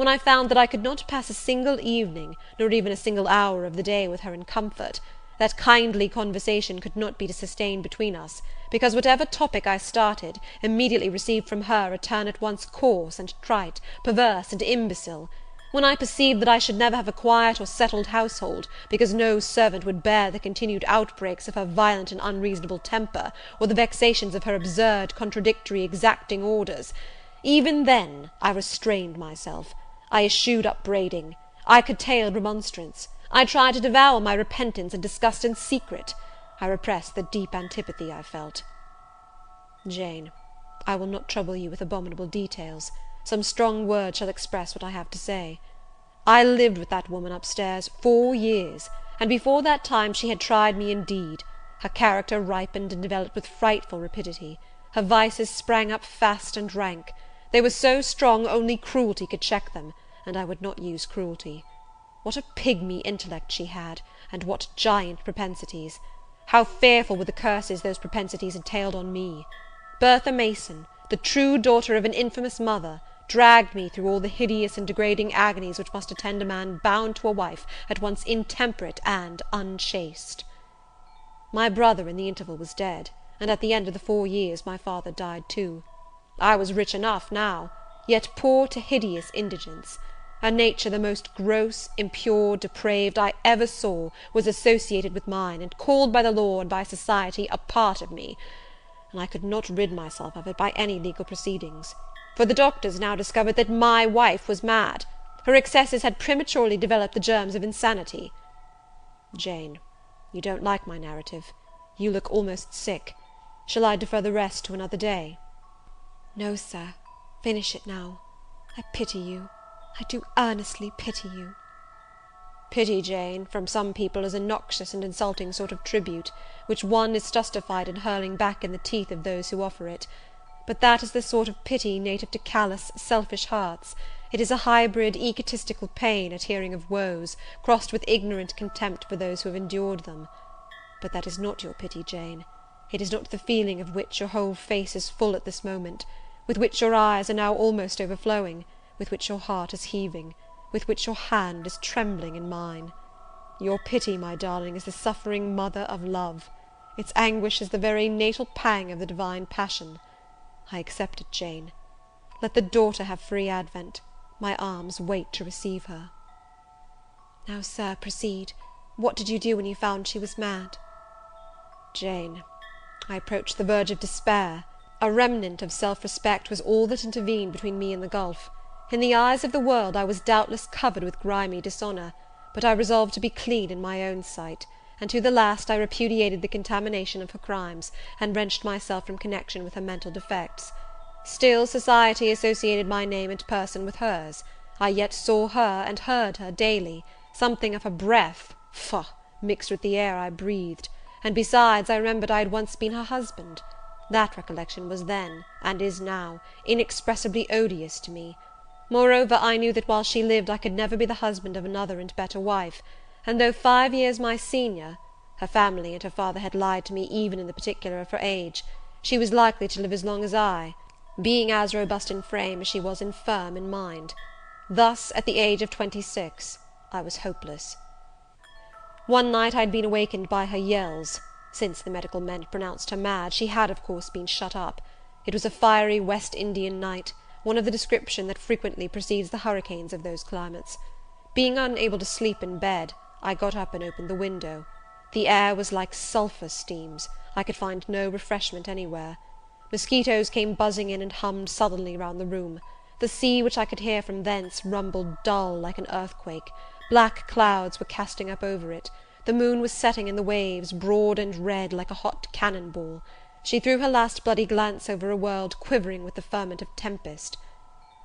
when I found that I could not pass a single evening, nor even a single hour of the day with her in comfort; that kindly conversation could not be sustained between us, because whatever topic I started, immediately received from her a turn at once coarse and trite, perverse and imbecile. When I perceived that I should never have a quiet or settled household, because no servant would bear the continued outbreaks of her violent and unreasonable temper, or the vexations of her absurd, contradictory, exacting orders, even then I restrained myself; I eschewed upbraiding; I curtailed remonstrance; I tried to devour my repentance and disgust in secret; I repressed the deep antipathy I felt. Jane, I will not trouble you with abominable details. Some strong words shall express what I have to say. I lived with that woman up stairs four years, and before that time she had tried me indeed; her character ripened and developed with frightful rapidity; her vices sprang up fast and rank; they were so strong only cruelty could check them, and I would not use cruelty. What a pigmy intellect she had, and what giant propensities! How fearful were the curses those propensities entailed on me! Bertha Mason, the true daughter of an infamous mother! dragged me through all the hideous and degrading agonies which must attend a man bound to a wife at once intemperate and unchaste. My brother, in the interval, was dead, and at the end of the four years my father died too. I was rich enough now, yet poor to hideous indigence. A nature the most gross, impure, depraved, I ever saw, was associated with mine, and called by the law and by society a part of me; and I could not rid myself of it by any legal proceedings for the doctors now discovered that my wife was mad; her excesses had prematurely developed the germs of insanity. Jane, you don't like my narrative; you look almost sick; shall I defer the rest to another day?" "No, Sir, finish it now. I pity you, I do earnestly pity you." Pity, Jane, from some people is a noxious and insulting sort of tribute, which one is justified in hurling back in the teeth of those who offer it; but that is the sort of pity native to callous, selfish hearts; it is a hybrid, egotistical pain at hearing of woes, crossed with ignorant contempt for those who have endured them. But that is not your pity, Jane; it is not the feeling of which your whole face is full at this moment, with which your eyes are now almost overflowing, with which your heart is heaving, with which your hand is trembling in mine. Your pity, my darling, is the suffering mother of love; its anguish is the very natal pang of the divine passion. I accept it, Jane. Let the daughter have free advent; my arms wait to receive her. Now, Sir, proceed. What did you do when you found she was mad? Jane, I approached the verge of despair; a remnant of self respect was all that intervened between me and the gulf. In the eyes of the world I was doubtless covered with grimy dishonour, but I resolved to be clean in my own sight; and to the last I repudiated the contamination of her crimes, and wrenched myself from connection with her mental defects. Still society associated my name and person with hers; I yet saw her and heard her daily; something of her breath, faugh! mixed with the air I breathed and besides, I remembered I had once been her husband. That recollection was then, and is now, inexpressibly odious to me. Moreover, I knew that while she lived I could never be the husband of another and better wife; and though five years my senior, her family and her father had lied to me even in the particular of her age, she was likely to live as long as I, being as robust in frame as she was infirm in mind. Thus, at the age of twenty six, I was hopeless. One night I had been awakened by her yells; since the medical men had pronounced her mad, she had, of course, been shut up. It was a fiery West Indian night, one of the description that frequently precedes the hurricanes of those climates. Being unable to sleep in bed, I got up and opened the window. The air was like sulphur steams; I could find no refreshment anywhere. Mosquitos came buzzing in and hummed sullenly round the room. The sea, which I could hear from thence, rumbled dull, like an earthquake. Black clouds were casting up over it; the moon was setting in the waves, broad and red, like a hot cannon ball. She threw her last bloody glance over a world quivering with the ferment of tempest.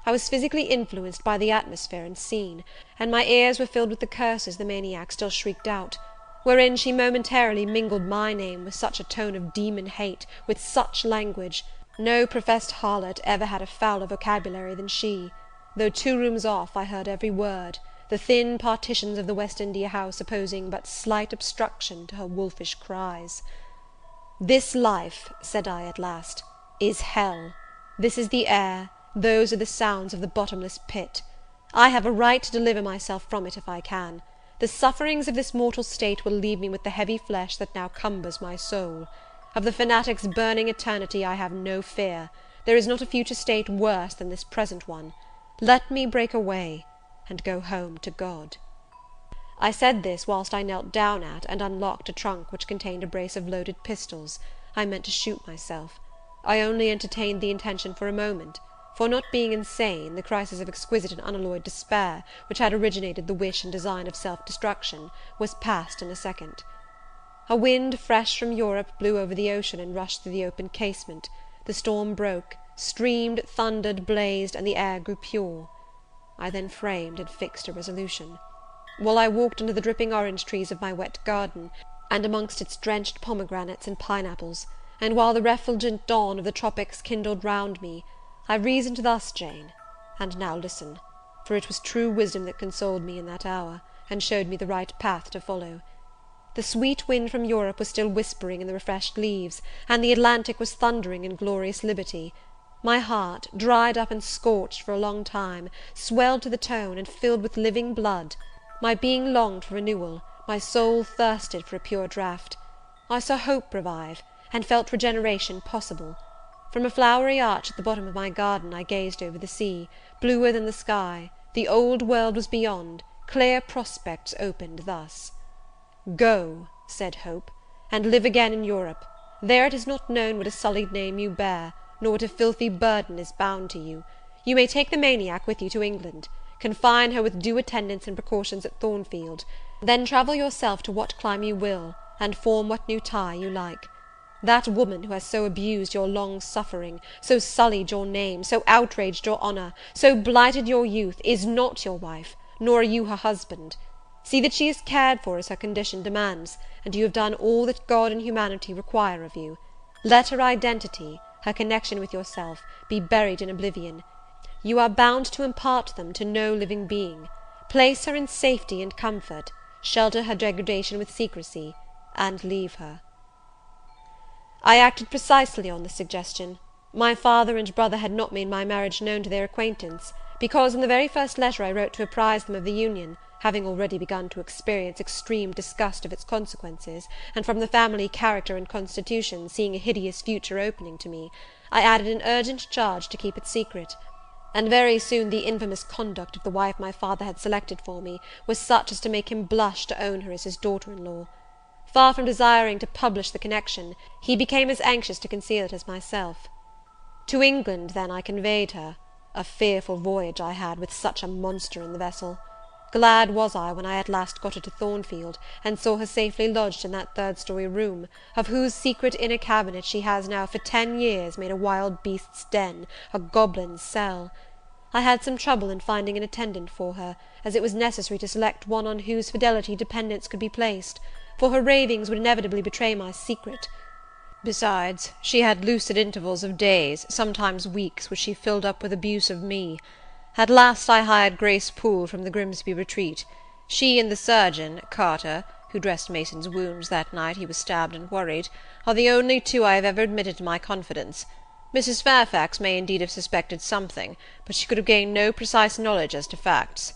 I was physically influenced by the atmosphere and scene, and my ears were filled with the curses the maniac still shrieked out; wherein she momentarily mingled my name with such a tone of demon hate, with such language, no professed harlot ever had a fouler vocabulary than she; though two rooms off I heard every word the thin partitions of the West India house opposing but slight obstruction to her wolfish cries. "This life," said I, at last, "is hell; this is the air, those are the sounds of the bottomless pit. I have a right to deliver myself from it if I can. The sufferings of this mortal state will leave me with the heavy flesh that now cumbers my soul. Of the fanatic's burning eternity I have no fear; there is not a future state worse than this present one. Let me break away and go home to God." I said this whilst I knelt down at, and unlocked a trunk which contained a brace of loaded pistols. I meant to shoot myself. I only entertained the intention for a moment; for, not being insane, the crisis of exquisite and unalloyed despair, which had originated the wish and design of self destruction, was past in a second. A wind fresh from Europe blew over the ocean and rushed through the open casement; the storm broke, streamed, thundered, blazed, and the air grew pure. I then framed and fixed a resolution. While I walked under the dripping orange trees of my wet garden, and amongst its drenched pomegranates and pine apples, and while the refulgent dawn of the tropics kindled round me, I reasoned thus, Jane, and now listen, for it was true wisdom that consoled me in that hour, and showed me the right path to follow. The sweet wind from Europe was still whispering in the refreshed leaves, and the Atlantic was thundering in glorious liberty. My heart, dried up and scorched for a long time, swelled to the tone, and filled with living blood; my being longed for renewal, my soul thirsted for a pure draught. I saw hope revive, and felt regeneration possible. From a flowery arch at the bottom of my garden I gazed over the sea, bluer than the sky; the old world was beyond, clear prospects opened thus. "Go," said Hope, "and live again in Europe; there it is not known what a sullied name you bear nor what a filthy burden is bound to you. You may take the maniac with you to England; confine her with due attendance and precautions at Thornfield; then travel yourself to what clime you will, and form what new tie you like. That woman who has so abused your long suffering, so sullied your name, so outraged your honour, so blighted your youth, is not your wife, nor are you her husband. See that she is cared for as her condition demands, and you have done all that God and humanity require of you. Let her identity, her connection with yourself, be buried in oblivion. You are bound to impart them to no living being. Place her in safety and comfort, shelter her degradation with secrecy, and leave her. I acted precisely on this suggestion. My father and brother had not made my marriage known to their acquaintance, because, in the very first letter I wrote to apprise them of the union, having already begun to experience extreme disgust of its consequences, and from the family character and constitution seeing a hideous future opening to me, I added an urgent charge to keep it secret; and very soon the infamous conduct of the wife my father had selected for me was such as to make him blush to own her as his daughter in law. Far from desiring to publish the connection, he became as anxious to conceal it as myself. To England, then, I conveyed her; a fearful voyage I had, with such a monster in the vessel. Glad was I when I at last got her to Thornfield, and saw her safely lodged in that third story room, of whose secret inner cabinet she has now for ten years made a wild beast's den, a goblin's cell. I had some trouble in finding an attendant for her, as it was necessary to select one on whose fidelity dependence could be placed, for her ravings would inevitably betray my secret. Besides, she had lucid intervals of days, sometimes weeks, which she filled up with abuse of me. At last I hired Grace Poole from the Grimsby retreat. She and the surgeon, Carter, who dressed Mason's wounds that night he was stabbed and worried, are the only two I have ever admitted to my confidence. Mrs. Fairfax may indeed have suspected something, but she could have gained no precise knowledge as to facts.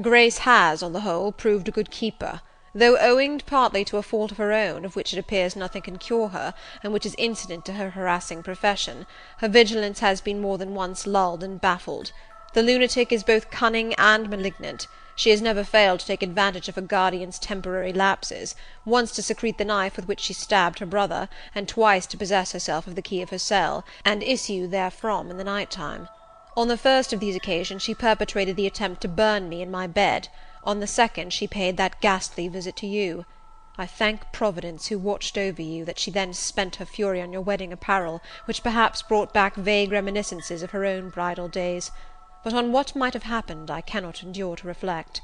Grace has, on the whole, proved a good keeper, though owing partly to a fault of her own, of which it appears nothing can cure her, and which is incident to her harassing profession, her vigilance has been more than once lulled and baffled. The lunatic is both cunning and malignant; she has never failed to take advantage of her guardian's temporary lapses, once to secrete the knife with which she stabbed her brother, and twice to possess herself of the key of her cell, and issue therefrom in the night time. On the first of these occasions she perpetrated the attempt to burn me in my bed; on the second she paid that ghastly visit to you. I thank Providence, who watched over you, that she then spent her fury on your wedding apparel, which perhaps brought back vague reminiscences of her own bridal days but on what might have happened I cannot endure to reflect.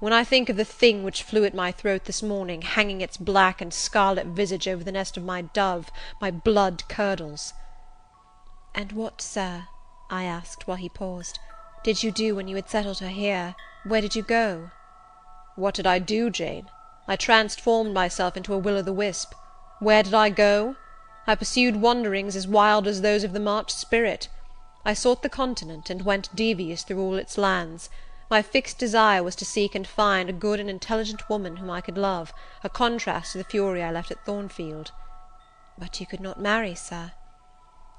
When I think of the thing which flew at my throat this morning, hanging its black and scarlet visage over the nest of my dove, my blood curdles. "And what, Sir," I asked, while he paused, "did you do when you had settled her here? Where did you go?" "What did I do, Jane? I transformed myself into a will o' the wisp. Where did I go? I pursued wanderings as wild as those of the March spirit. I sought the Continent, and went devious through all its lands. My fixed desire was to seek and find a good and intelligent woman whom I could love, a contrast to the fury I left at Thornfield." "But you could not marry, Sir?"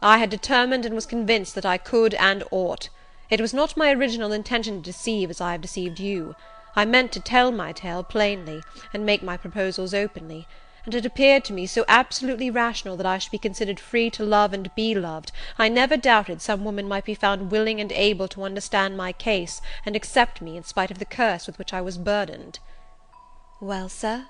"I had determined and was convinced that I could and ought. It was not my original intention to deceive as I have deceived you. I meant to tell my tale plainly, and make my proposals openly and it appeared to me so absolutely rational that I should be considered free to love and be loved, I never doubted some woman might be found willing and able to understand my case, and accept me in spite of the curse with which I was burdened." "Well, Sir?"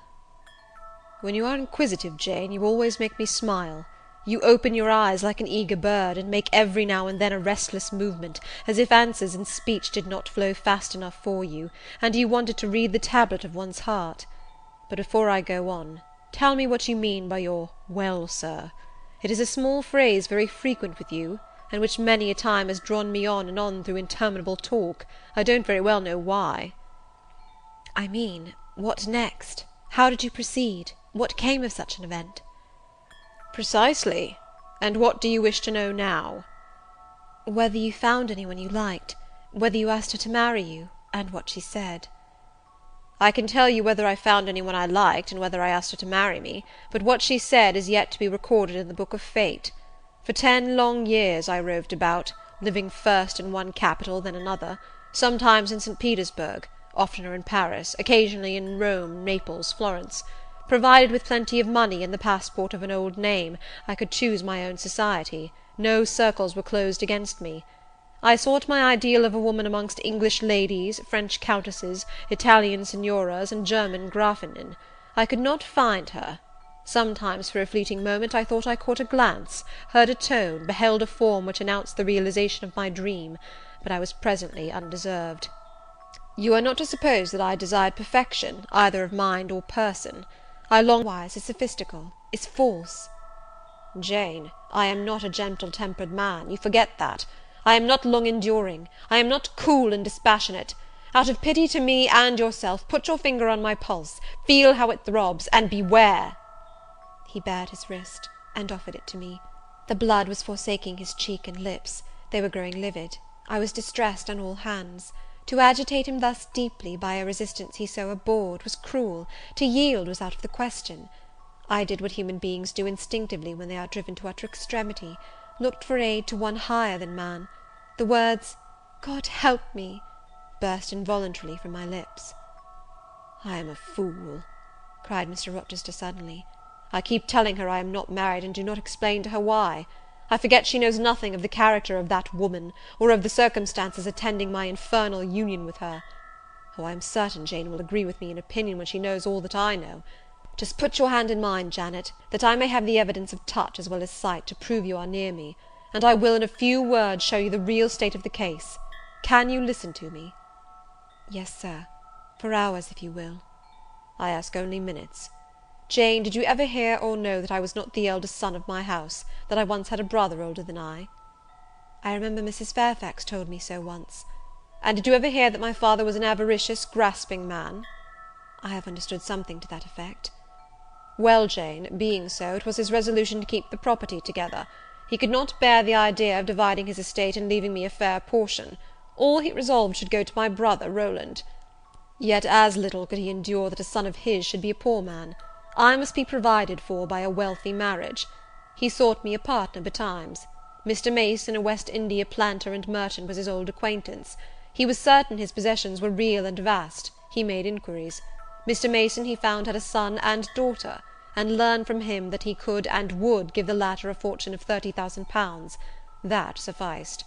"When you are inquisitive, Jane, you always make me smile. You open your eyes like an eager bird, and make every now and then a restless movement, as if answers in speech did not flow fast enough for you, and you wanted to read the tablet of one's heart. But before I go on tell me what you mean by your 'well, Sir.' It is a small phrase very frequent with you, and which many a time has drawn me on and on through interminable talk, I don't very well know why." "I mean, what next? How did you proceed? What came of such an event?" "Precisely. And what do you wish to know now?" "Whether you found any one you liked; whether you asked her to marry you, and what she said." I can tell you whether I found any one I liked, and whether I asked her to marry me; but what she said is yet to be recorded in the book of fate. For ten long years I roved about, living first in one capital, then another; sometimes in St. Petersburg, oftener in Paris, occasionally in Rome, Naples, Florence. Provided with plenty of money, and the passport of an old name, I could choose my own society; no circles were closed against me. I sought my ideal of a woman amongst English ladies, French countesses, Italian signoras, and German Grafinnen. I could not find her. Sometimes for a fleeting moment I thought I caught a glance, heard a tone, beheld a form which announced the realization of my dream; but I was presently undeserved. You are not to suppose that I desired perfection, either of mind or person. I long wise is sophistical, is false. Jane, I am not a gentle tempered man, you forget that. I am not long enduring, I am not cool and dispassionate. Out of pity to me and yourself, put your finger on my pulse, feel how it throbs, and beware!" He bared his wrist, and offered it to me. The blood was forsaking his cheek and lips; they were growing livid; I was distressed on all hands. To agitate him thus deeply, by a resistance he so abhorred, was cruel; to yield was out of the question. I did what human beings do instinctively when they are driven to utter extremity, looked for aid to one higher than man. The words, "God help me!" burst involuntarily from my lips. "I am a fool!" cried Mr. Rochester suddenly. "I keep telling her I am not married, and do not explain to her why. I forget she knows nothing of the character of that woman, or of the circumstances attending my infernal union with her. Oh, I am certain Jane will agree with me in opinion when she knows all that I know. Just put your hand in mine, Janet, that I may have the evidence of touch as well as sight, to prove you are near me, and I will in a few words show you the real state of the case. Can you listen to me?" "Yes, Sir, for hours, if you will." "I ask only minutes. Jane, did you ever hear or know that I was not the eldest son of my house, that I once had a brother older than I?" "I remember Mrs. Fairfax told me so once." "And did you ever hear that my father was an avaricious, grasping man?" "I have understood something to that effect." "Well, Jane, being so, it was his resolution to keep the property together. He could not bear the idea of dividing his estate and leaving me a fair portion; all he resolved should go to my brother Rowland. Yet as little could he endure that a son of his should be a poor man. I must be provided for by a wealthy marriage. He sought me a partner betimes. Mr. Mason, a West India planter and merchant, was his old acquaintance. He was certain his possessions were real and vast; he made inquiries. Mr. Mason, he found, had a son and daughter, and learned from him that he could and would give the latter a fortune of thirty thousand pounds. That sufficed.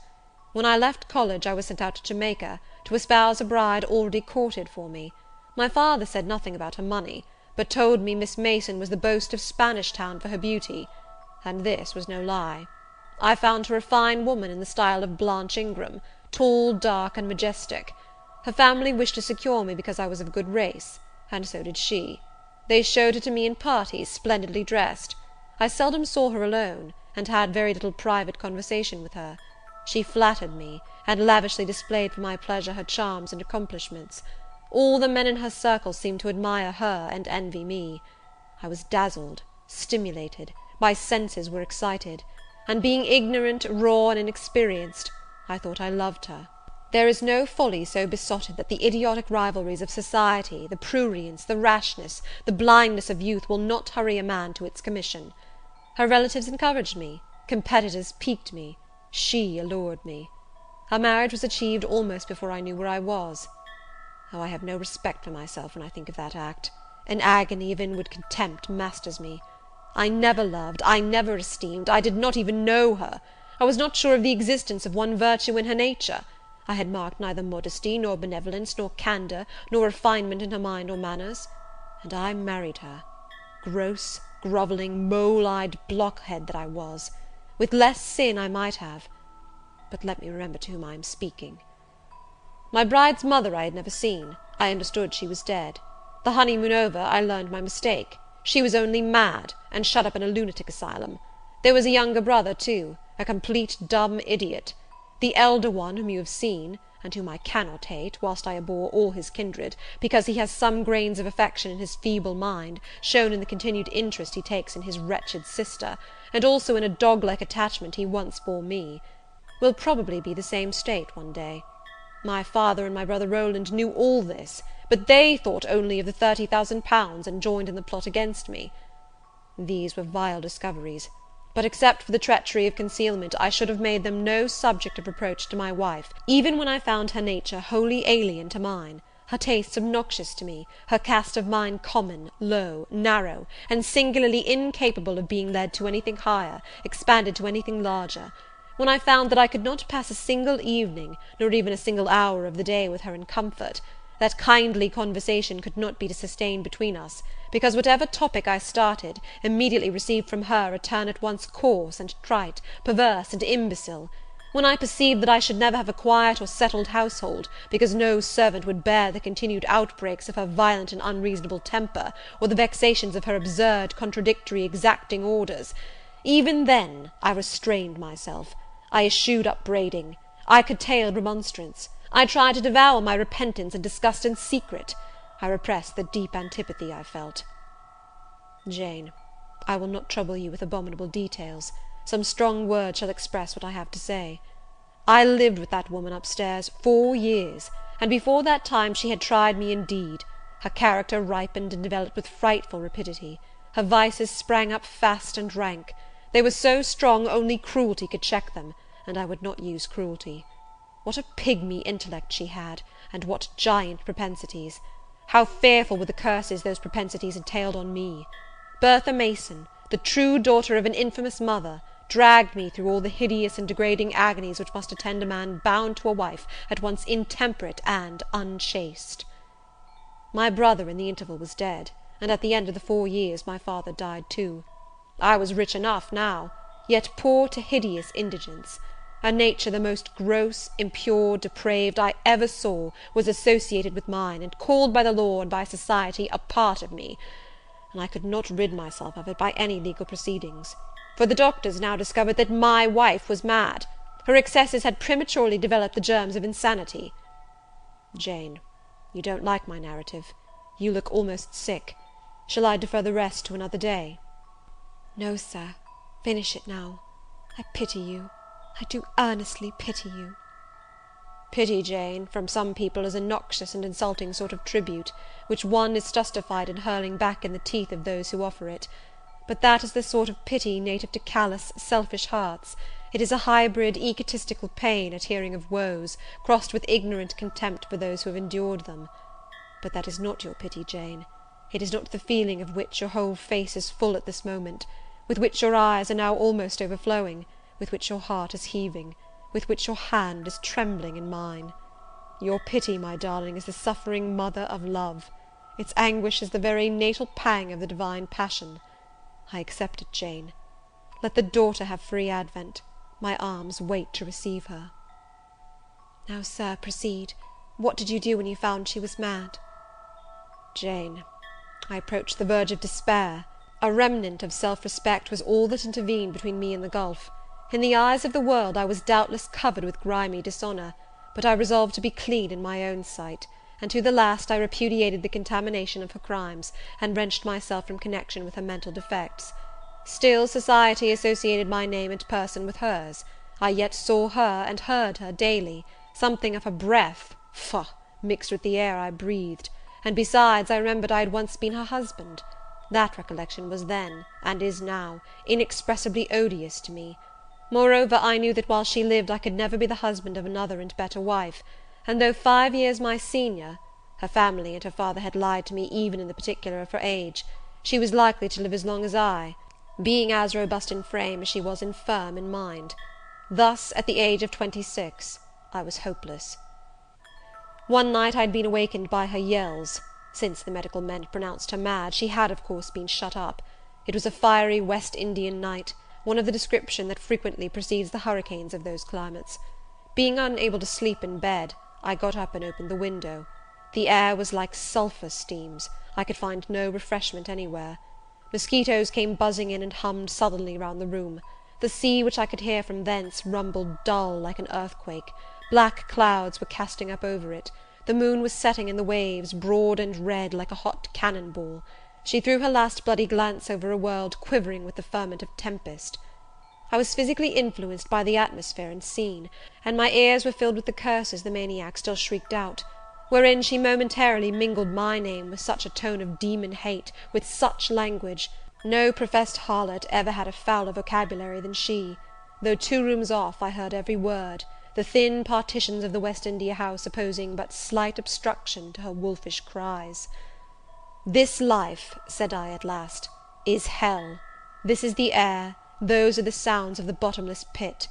When I left college, I was sent out to Jamaica, to espouse a bride already courted for me. My father said nothing about her money but told me Miss Mason was the boast of Spanish Town for her beauty; and this was no lie. I found her a fine woman in the style of Blanche Ingram, tall, dark, and majestic. Her family wished to secure me because I was of good race, and so did she. They showed her to me in parties, splendidly dressed. I seldom saw her alone, and had very little private conversation with her. She flattered me, and lavishly displayed for my pleasure her charms and accomplishments. All the men in her circle seemed to admire her and envy me. I was dazzled, stimulated, my senses were excited; and being ignorant, raw, and inexperienced, I thought I loved her. There is no folly so besotted that the idiotic rivalries of society, the prurience, the rashness, the blindness of youth will not hurry a man to its commission. Her relatives encouraged me, competitors piqued me, she allured me. Our marriage was achieved almost before I knew where I was. Oh, I have no respect for myself when I think of that act; an agony of inward contempt masters me. I never loved, I never esteemed, I did not even know her; I was not sure of the existence of one virtue in her nature; I had marked neither modesty, nor benevolence, nor candour, nor refinement in her mind or manners; and I married her! gross, grovelling, mole eyed blockhead that I was! with less sin I might have but let me remember to whom I am speaking. My bride's mother I had never seen; I understood she was dead. The honeymoon over, I learned my mistake; she was only mad, and shut up in a lunatic asylum. There was a younger brother, too, a complete dumb idiot. The elder one, whom you have seen, and whom I cannot hate, whilst I abhor all his kindred, because he has some grains of affection in his feeble mind, shown in the continued interest he takes in his wretched sister, and also in a dog like attachment he once bore me, will probably be the same state one day. My father and my brother Rowland knew all this, but they thought only of the thirty thousand pounds, and joined in the plot against me. These were vile discoveries; but except for the treachery of concealment, I should have made them no subject of reproach to my wife, even when I found her nature wholly alien to mine, her tastes obnoxious to me, her cast of mind common, low, narrow, and singularly incapable of being led to anything higher, expanded to anything larger. When I found that I could not pass a single evening, nor even a single hour of the day with her in comfort; that kindly conversation could not be sustained between us, because whatever topic I started, immediately received from her a turn at once coarse and trite, perverse and imbecile; when I perceived that I should never have a quiet or settled household, because no servant would bear the continued outbreaks of her violent and unreasonable temper, or the vexations of her absurd, contradictory, exacting orders, even then I restrained myself, I eschewed upbraiding, I curtailed remonstrance, I tried to devour my repentance and disgust in secret, I repressed the deep antipathy I felt. Jane, I will not trouble you with abominable details; some strong words shall express what I have to say. I lived with that woman up stairs four years, and before that time she had tried me indeed; her character ripened and developed with frightful rapidity; her vices sprang up fast and rank; they were so strong only cruelty could check them, and I would not use cruelty. What a pigmy intellect she had, and what giant propensities! How fearful were the curses those propensities entailed on me! Bertha Mason, the true daughter of an infamous mother, dragged me through all the hideous and degrading agonies which must attend a man bound to a wife at once intemperate and unchaste. My brother, in the interval, was dead, and at the end of the four years my father died too. I was rich enough now, yet poor to hideous indigence. A nature the most gross, impure, depraved, I ever saw, was associated with mine, and called by the law and by society a part of me. And I could not rid myself of it by any legal proceedings; for the doctors now discovered that my wife was mad; her excesses had prematurely developed the germs of insanity. Jane, you don't like my narrative; you look almost sick; shall I defer the rest to another day?" "No, Sir, finish it now; I pity you, I do earnestly pity you." Pity, Jane, from some people is a noxious and insulting sort of tribute, which one is justified in hurling back in the teeth of those who offer it; but that is the sort of pity native to callous, selfish hearts; it is a hybrid, egotistical pain at hearing of woes, crossed with ignorant contempt for those who have endured them. But that is not your pity, Jane; it is not the feeling of which your whole face is full at this moment, with which your eyes are now almost overflowing, with which your heart is heaving with which your hand is trembling in mine. Your pity, my darling, is the suffering mother of love; its anguish is the very natal pang of the divine passion. I accept it, Jane. Let the daughter have free advent; my arms wait to receive her." "Now, Sir, proceed. What did you do when you found she was mad?" "Jane, I approached the verge of despair; a remnant of self respect was all that intervened between me and the gulf. In the eyes of the world I was doubtless covered with grimy dishonour; but I resolved to be clean in my own sight, and to the last I repudiated the contamination of her crimes, and wrenched myself from connection with her mental defects. Still society associated my name and person with hers; I yet saw her and heard her daily; something of her breath, faugh! mixed with the air I breathed; and besides, I remembered I had once been her husband. That recollection was then, and is now, inexpressibly odious to me. Moreover, I knew that while she lived I could never be the husband of another and better wife; and though five years my senior, her family and her father had lied to me even in the particular of her age, she was likely to live as long as I, being as robust in frame as she was infirm in mind. Thus, at the age of twenty six, I was hopeless. One night I had been awakened by her yells; since the medical men had pronounced her mad, she had, of course, been shut up. It was a fiery West Indian night one of the description that frequently precedes the hurricanes of those climates. Being unable to sleep in bed, I got up and opened the window. The air was like sulphur steams; I could find no refreshment anywhere. Mosquitos came buzzing in and hummed sullenly round the room; the sea, which I could hear from thence, rumbled dull, like an earthquake; black clouds were casting up over it; the moon was setting in the waves, broad and red, like a hot cannon ball. She threw her last bloody glance over a world quivering with the ferment of tempest. I was physically influenced by the atmosphere and scene, and my ears were filled with the curses the maniac still shrieked out; wherein she momentarily mingled my name with such a tone of demon hate, with such language, no professed harlot ever had a fouler vocabulary than she; though two rooms off, I heard every word, the thin partitions of the West India house opposing but slight obstruction to her wolfish cries. "This life," said I at last, "is hell; this is the air, those are the sounds of the bottomless pit.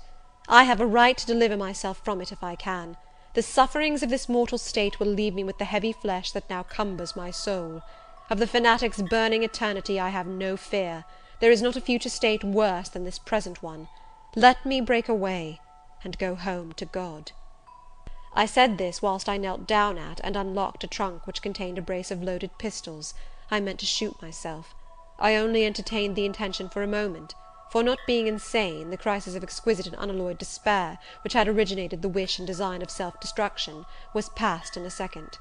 I have a right to deliver myself from it if I can. The sufferings of this mortal state will leave me with the heavy flesh that now cumbers my soul. Of the fanatic's burning eternity I have no fear; there is not a future state worse than this present one. Let me break away. and go home to God. I said this whilst I knelt down at, and unlocked a trunk which contained a brace of loaded pistols. I meant to shoot myself. I only entertained the intention for a moment; for, not being insane, the crisis of exquisite and unalloyed despair, which had originated the wish and design of self destruction, was past in a second.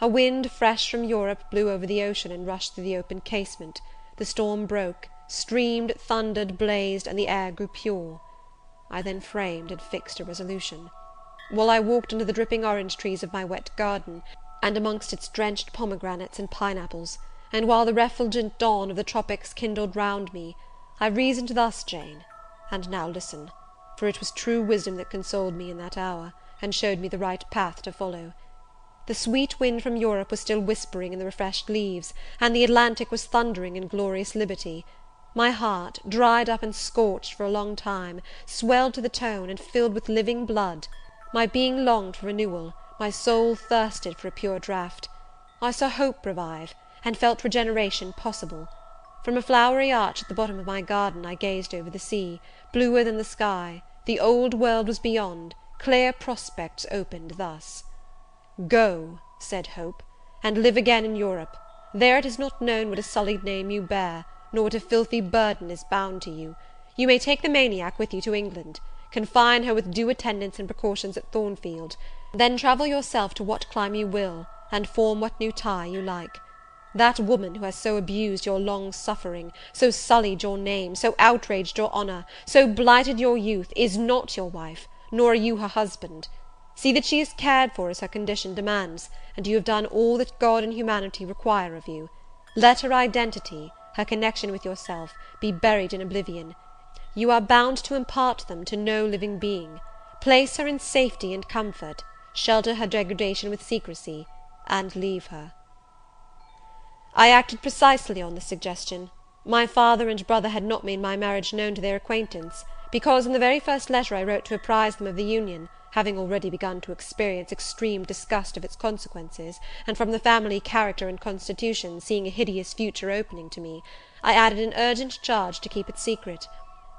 A wind fresh from Europe blew over the ocean and rushed through the open casement; the storm broke, streamed, thundered, blazed, and the air grew pure. I then framed and fixed a resolution. While I walked under the dripping orange trees of my wet garden, and amongst its drenched pomegranates and pine apples, and while the refulgent dawn of the tropics kindled round me, I reasoned thus, Jane, and now listen, for it was true wisdom that consoled me in that hour, and showed me the right path to follow. The sweet wind from Europe was still whispering in the refreshed leaves, and the Atlantic was thundering in glorious liberty. My heart, dried up and scorched for a long time, swelled to the tone, and filled with living blood. My being longed for renewal, my soul thirsted for a pure draught. I saw hope revive, and felt regeneration possible. From a flowery arch at the bottom of my garden I gazed over the sea, bluer than the sky; the old world was beyond, clear prospects opened thus. "Go," said Hope, "and live again in Europe; there it is not known what a sullied name you bear, nor what a filthy burden is bound to you. You may take the maniac with you to England; confine her with due attendance and precautions at Thornfield; then travel yourself to what clime you will, and form what new tie you like. That woman, who has so abused your long suffering, so sullied your name, so outraged your honour, so blighted your youth, is not your wife, nor are you her husband. See that she is cared for as her condition demands, and you have done all that God and humanity require of you. Let her identity, her connection with yourself, be buried in oblivion. You are bound to impart them to no living being. Place her in safety and comfort, shelter her degradation with secrecy, and leave her. I acted precisely on this suggestion. My father and brother had not made my marriage known to their acquaintance, because, in the very first letter I wrote to apprise them of the union, having already begun to experience extreme disgust of its consequences, and from the family character and constitution seeing a hideous future opening to me, I added an urgent charge to keep it secret;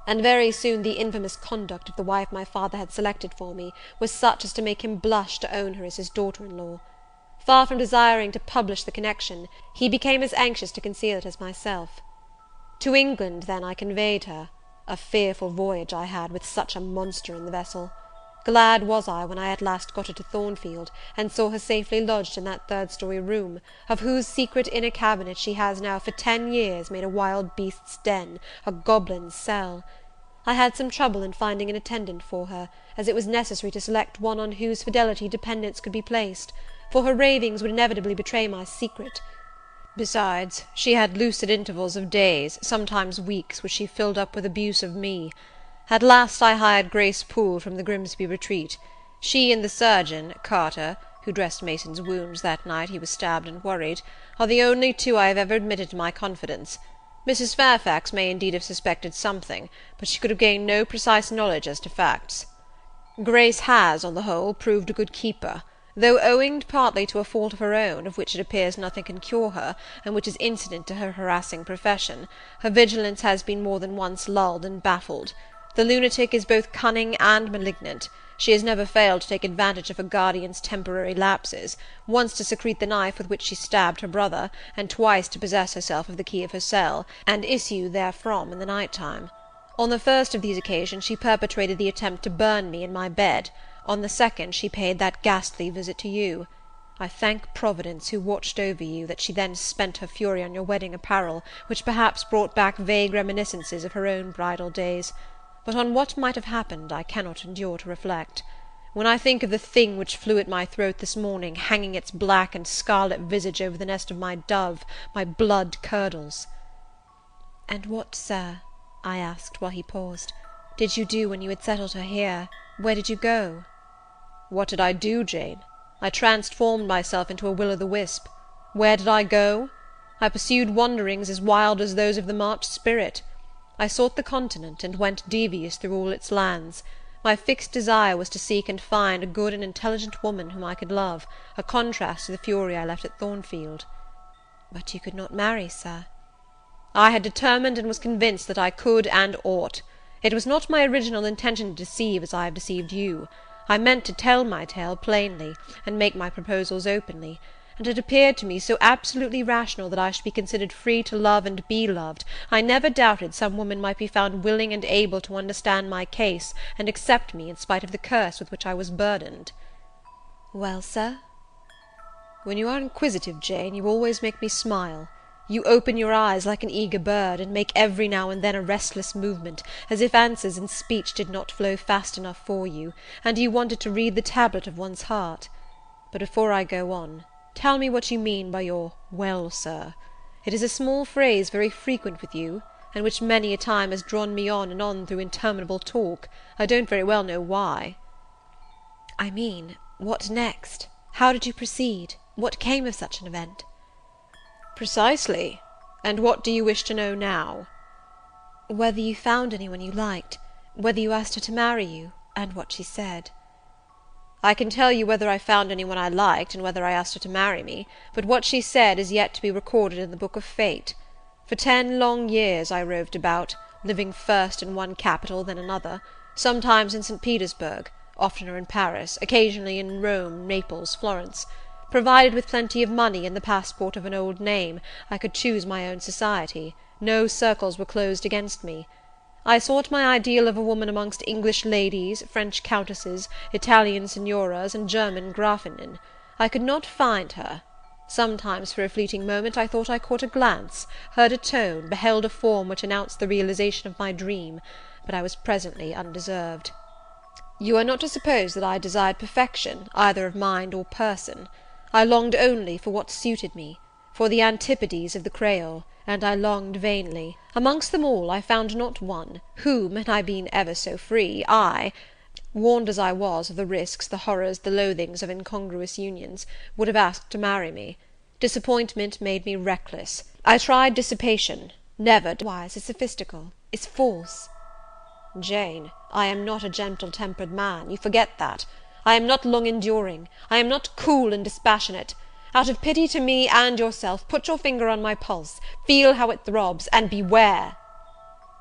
and very soon the infamous conduct of the wife my father had selected for me was such as to make him blush to own her as his daughter in law. Far from desiring to publish the connection, he became as anxious to conceal it as myself. To England, then, I conveyed her; a fearful voyage I had, with such a monster in the vessel. Glad was I when I at last got her to Thornfield, and saw her safely lodged in that third story room, of whose secret inner cabinet she has now for ten years made a wild beast's den, a goblin's cell. I had some trouble in finding an attendant for her, as it was necessary to select one on whose fidelity dependence could be placed, for her ravings would inevitably betray my secret. Besides, she had lucid intervals of days, sometimes weeks, which she filled up with abuse of me. At last I hired Grace Poole from the Grimsby retreat. She and the surgeon, Carter, who dressed Mason's wounds that night he was stabbed and worried, are the only two I have ever admitted to my confidence. Mrs. Fairfax may indeed have suspected something, but she could have gained no precise knowledge as to facts. Grace has, on the whole, proved a good keeper, though owing partly to a fault of her own, of which it appears nothing can cure her, and which is incident to her harassing profession, her vigilance has been more than once lulled and baffled. The lunatic is both cunning and malignant; she has never failed to take advantage of her guardian's temporary lapses, once to secrete the knife with which she stabbed her brother, and twice to possess herself of the key of her cell, and issue therefrom in the night time. On the first of these occasions she perpetrated the attempt to burn me in my bed; on the second she paid that ghastly visit to you. I thank Providence, who watched over you, that she then spent her fury on your wedding apparel, which perhaps brought back vague reminiscences of her own bridal days but on what might have happened I cannot endure to reflect. When I think of the thing which flew at my throat this morning, hanging its black and scarlet visage over the nest of my dove, my blood curdles." "And what, Sir," I asked, while he paused, "did you do when you had settled her here? Where did you go?" "What did I do, Jane? I transformed myself into a will o' the wisp. Where did I go? I pursued wanderings as wild as those of the March spirit. I sought the Continent, and went devious through all its lands. My fixed desire was to seek and find a good and intelligent woman whom I could love, a contrast to the fury I left at Thornfield." "But you could not marry, Sir?" "I had determined and was convinced that I could and ought. It was not my original intention to deceive as I have deceived you. I meant to tell my tale plainly, and make my proposals openly; and it appeared to me so absolutely rational that I should be considered free to love and be loved, I never doubted some woman might be found willing and able to understand my case, and accept me in spite of the curse with which I was burdened." "Well, sir?" "When you are inquisitive, Jane, you always make me smile. You open your eyes like an eager bird, and make every now and then a restless movement, as if answers in speech did not flow fast enough for you, and you wanted to read the tablet of one's heart. But before I go on, tell me what you mean by your 'well, sir.' It is a small phrase very frequent with you, and which many a time has drawn me on and on through interminable talk, I don't very well know why." "I mean, what next? How did you proceed? What came of such an event?" "Precisely. And what do you wish to know now?" "Whether you found any one you liked; whether you asked her to marry you; and what she said." "I can tell you whether I found any one I liked, and whether I asked her to marry me; but what she said is yet to be recorded in the book of fate. For ten long years I roved about, living first in one capital, then another; sometimes in St. Petersburg, oftener in Paris, occasionally in Rome, Naples, Florence. Provided with plenty of money, and the passport of an old name, I could choose my own society; no circles were closed against me. I sought my ideal of a woman amongst English ladies, French countesses, Italian signoras, and German Grafinnen. I could not find her. Sometimes for a fleeting moment I thought I caught a glance, heard a tone, beheld a form which announced the realization of my dream; but I was presently undeserved. You are not to suppose that I desired perfection, either of mind or person. I longed only for what suited me, for the antipodes of the Creole, and I longed vainly. Amongst them all I found not one, whom, had I been ever so free, I warned as I was of the risks, the horrors, the loathings of incongruous unions, would have asked to marry me. Disappointment made me reckless. I tried dissipation, never wise is sophistical, is false." "Jane, I am not a gentle tempered man; you forget that. I am not long enduring; I am not cool and dispassionate. Out of pity to me and yourself, put your finger on my pulse, feel how it throbs, and beware!"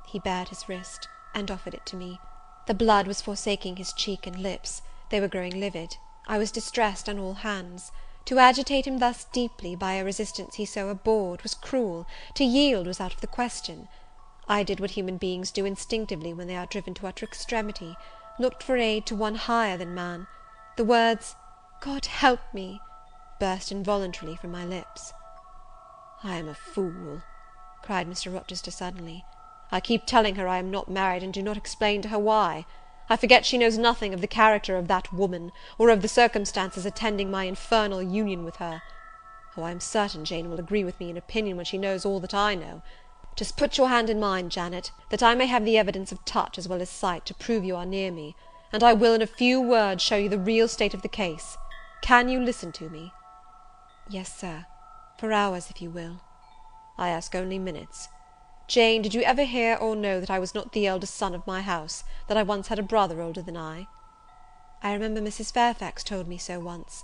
He bared his wrist, and offered it to me. The blood was forsaking his cheek and lips; they were growing livid; I was distressed on all hands. To agitate him thus deeply, by a resistance he so abhorred, was cruel; to yield was out of the question. I did what human beings do instinctively when they are driven to utter extremity looked for aid to one higher than man. The words, "God help me!" Burst involuntarily from my lips. "I am a fool!" cried Mr. Rochester suddenly. "I keep telling her I am not married, and do not explain to her why. I forget she knows nothing of the character of that woman, or of the circumstances attending my infernal union with her. Oh, I am certain Jane will agree with me in opinion when she knows all that I know. Just put your hand in mine, Janet, that I may have the evidence of touch as well as sight, to prove you are near me; and I will, in a few words, show you the real state of the case. Can you listen to me?" "Yes, Sir; for hours, if you will." "I ask only minutes. Jane, did you ever hear or know that I was not the eldest son of my house; that I once had a brother older than I?" "I remember Mrs. Fairfax told me so once."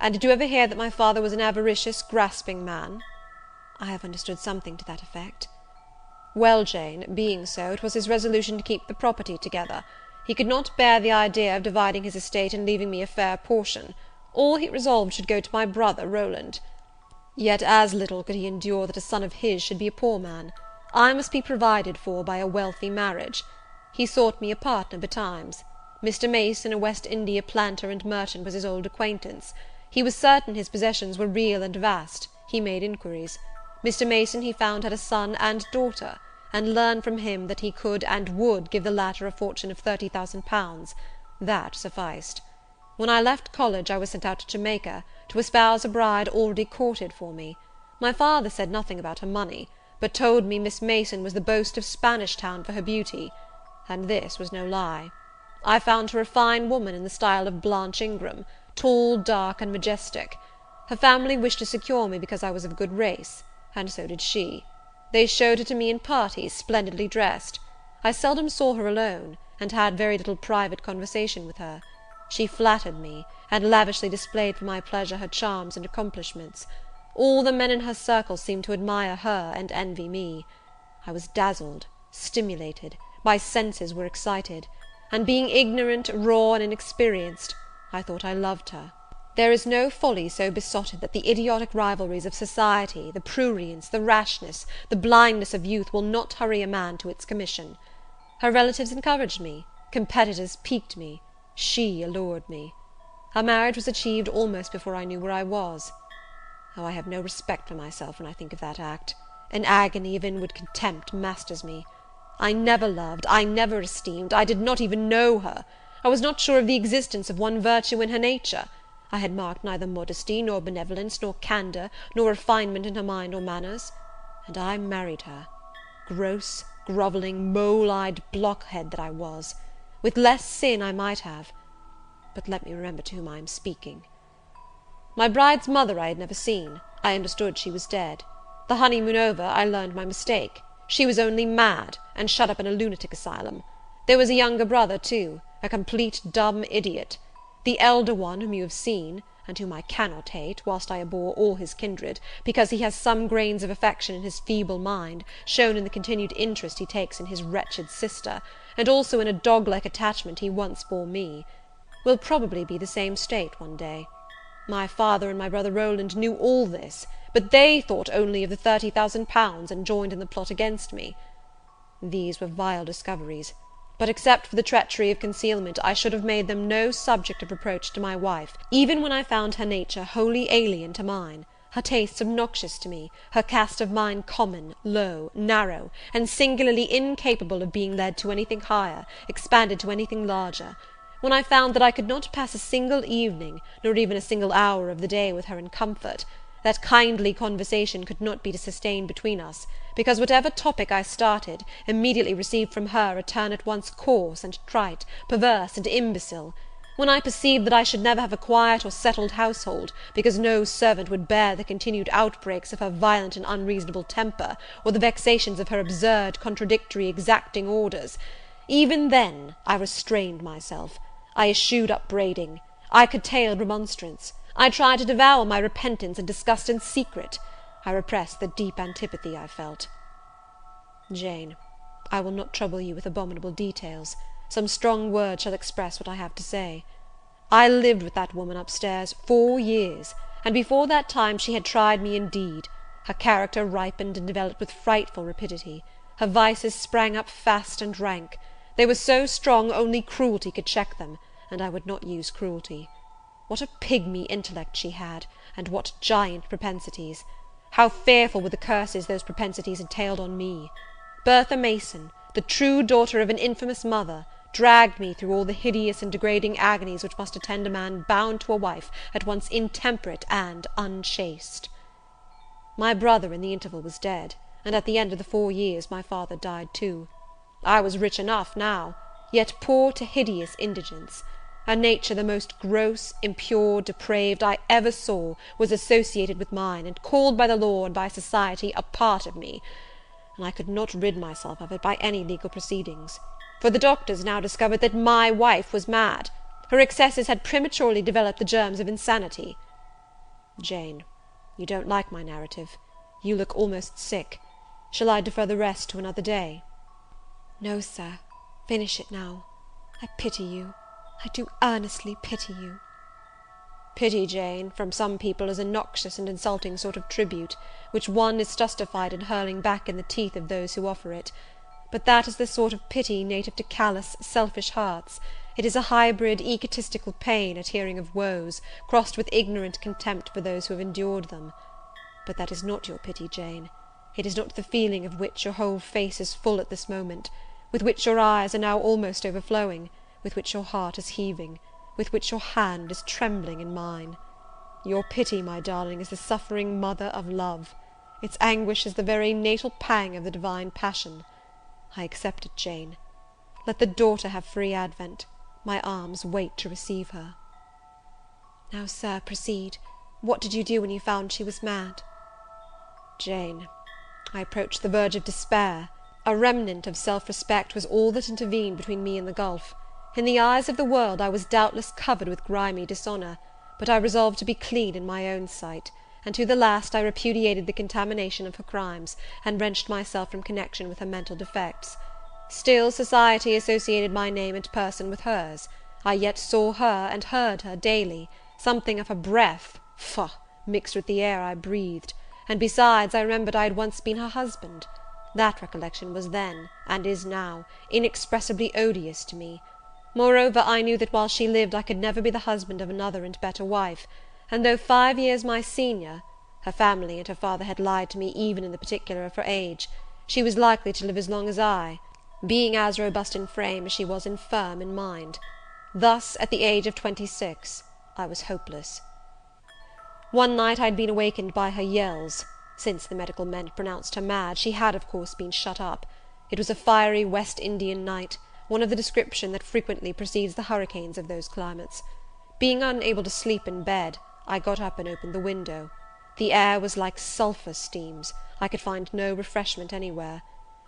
"And did you ever hear that my father was an avaricious, grasping man?" "I have understood something to that effect." Well, Jane, being so, it was his resolution to keep the property together. He could not bear the idea of dividing his estate and leaving me a fair portion; all he resolved should go to my brother Rowland. Yet as little could he endure that a son of his should be a poor man. I must be provided for by a wealthy marriage. He sought me a partner betimes. Mr. Mason, a West India planter and merchant, was his old acquaintance. He was certain his possessions were real and vast; he made inquiries. Mr. Mason, he found, had a son and daughter, and learned from him that he could and would give the latter a fortune of thirty thousand pounds. That sufficed. When I left college, I was sent out to Jamaica, to espouse a bride already courted for me. My father said nothing about her money, but told me Miss Mason was the boast of Spanish Town for her beauty; and this was no lie. I found her a fine woman in the style of Blanche Ingram, tall, dark, and majestic. Her family wished to secure me because I was of good race and so did she. They showed her to me in parties, splendidly dressed. I seldom saw her alone, and had very little private conversation with her. She flattered me, and lavishly displayed for my pleasure her charms and accomplishments. All the men in her circle seemed to admire her and envy me. I was dazzled, stimulated, my senses were excited; and being ignorant, raw, and inexperienced, I thought I loved her. There is no folly so besotted that the idiotic rivalries of society, the prurience, the rashness, the blindness of youth will not hurry a man to its commission. Her relatives encouraged me, competitors piqued me, she allured me. Our marriage was achieved almost before I knew where I was. Oh, I have no respect for myself when I think of that act. An agony of inward contempt masters me. I never loved, I never esteemed, I did not even know her. I was not sure of the existence of one virtue in her nature. I had marked neither modesty, nor benevolence, nor candour, nor refinement in her mind or manners; and I married her, gross, grovelling, mole eyed blockhead that I was! With less sin I might have but let me remember to whom I am speaking. My bride's mother I had never seen; I understood she was dead. The honeymoon over, I learned my mistake; she was only mad, and shut up in a lunatic asylum. There was a younger brother, too, a complete dumb idiot. The elder one, whom you have seen, and whom I cannot hate, whilst I abhor all his kindred, because he has some grains of affection in his feeble mind, shown in the continued interest he takes in his wretched sister, and also in a dog like attachment he once bore me, will probably be the same state one day. My father and my brother Rowland knew all this, but they thought only of the thirty thousand pounds, and joined in the plot against me. These were vile discoveries but except for the treachery of concealment, I should have made them no subject of reproach to my wife, even when I found her nature wholly alien to mine, her tastes obnoxious to me, her cast of mind common, low, narrow, and singularly incapable of being led to anything higher, expanded to anything larger; when I found that I could not pass a single evening, nor even a single hour of the day with her in comfort that kindly conversation could not be sustained between us, because whatever topic I started, immediately received from her a turn at once coarse and trite, perverse and imbecile; when I perceived that I should never have a quiet or settled household, because no servant would bear the continued outbreaks of her violent and unreasonable temper, or the vexations of her absurd, contradictory, exacting orders, even then I restrained myself, I eschewed upbraiding, I curtailed remonstrance. I tried to devour my repentance and disgust in secret; I repressed the deep antipathy I felt. Jane, I will not trouble you with abominable details; some strong words shall express what I have to say. I lived with that woman up stairs four years, and before that time she had tried me indeed; her character ripened and developed with frightful rapidity; her vices sprang up fast and rank; they were so strong only cruelty could check them, and I would not use cruelty. What a pigmy intellect she had, and what giant propensities! How fearful were the curses those propensities entailed on me! Bertha Mason, the true daughter of an infamous mother, dragged me through all the hideous and degrading agonies which must attend a man bound to a wife at once intemperate and unchaste. My brother, in the interval, was dead, and at the end of the four years my father died too. I was rich enough now, yet poor to hideous indigence. A nature the most gross, impure, depraved, I ever saw, was associated with mine, and called by the law and by society a part of me; and I could not rid myself of it by any legal proceedings; for the doctors now discovered that my wife was mad; her excesses had prematurely developed the germs of insanity. Jane, you don't like my narrative; you look almost sick; shall I defer the rest to another day?" "No, Sir, finish it now; I pity you. I do earnestly pity you." Pity, Jane, from some people is a noxious and insulting sort of tribute, which one is justified in hurling back in the teeth of those who offer it; but that is the sort of pity native to callous, selfish hearts; it is a hybrid, egotistical pain at hearing of woes, crossed with ignorant contempt for those who have endured them. But that is not your pity, Jane; it is not the feeling of which your whole face is full at this moment, with which your eyes are now almost overflowing with which your heart is heaving, with which your hand is trembling in mine. Your pity, my darling, is the suffering mother of love; its anguish is the very natal pang of the divine passion. I accept it, Jane. Let the daughter have free advent; my arms wait to receive her." "Now, Sir, proceed. What did you do when you found she was mad?" "Jane, I approached the verge of despair; a remnant of self respect was all that intervened between me and the gulf. In the eyes of the world I was doubtless covered with grimy dishonour, but I resolved to be clean in my own sight, and to the last I repudiated the contamination of her crimes, and wrenched myself from connection with her mental defects. Still society associated my name and person with hers; I yet saw her and heard her daily; something of her breath faugh! mixed with the air I breathed; and besides, I remembered I had once been her husband. That recollection was then, and is now, inexpressibly odious to me. Moreover, I knew that while she lived I could never be the husband of another and better wife; and though five years my senior, her family and her father had lied to me even in the particular of her age, she was likely to live as long as I, being as robust in frame as she was infirm in mind. Thus, at the age of twenty six, I was hopeless. One night I had been awakened by her yells. Since the medical men had pronounced her mad, she had, of course, been shut up. It was a fiery West Indian night, one of the description that frequently precedes the hurricanes of those climates. Being unable to sleep in bed, I got up and opened the window. The air was like sulphur steams; I could find no refreshment anywhere.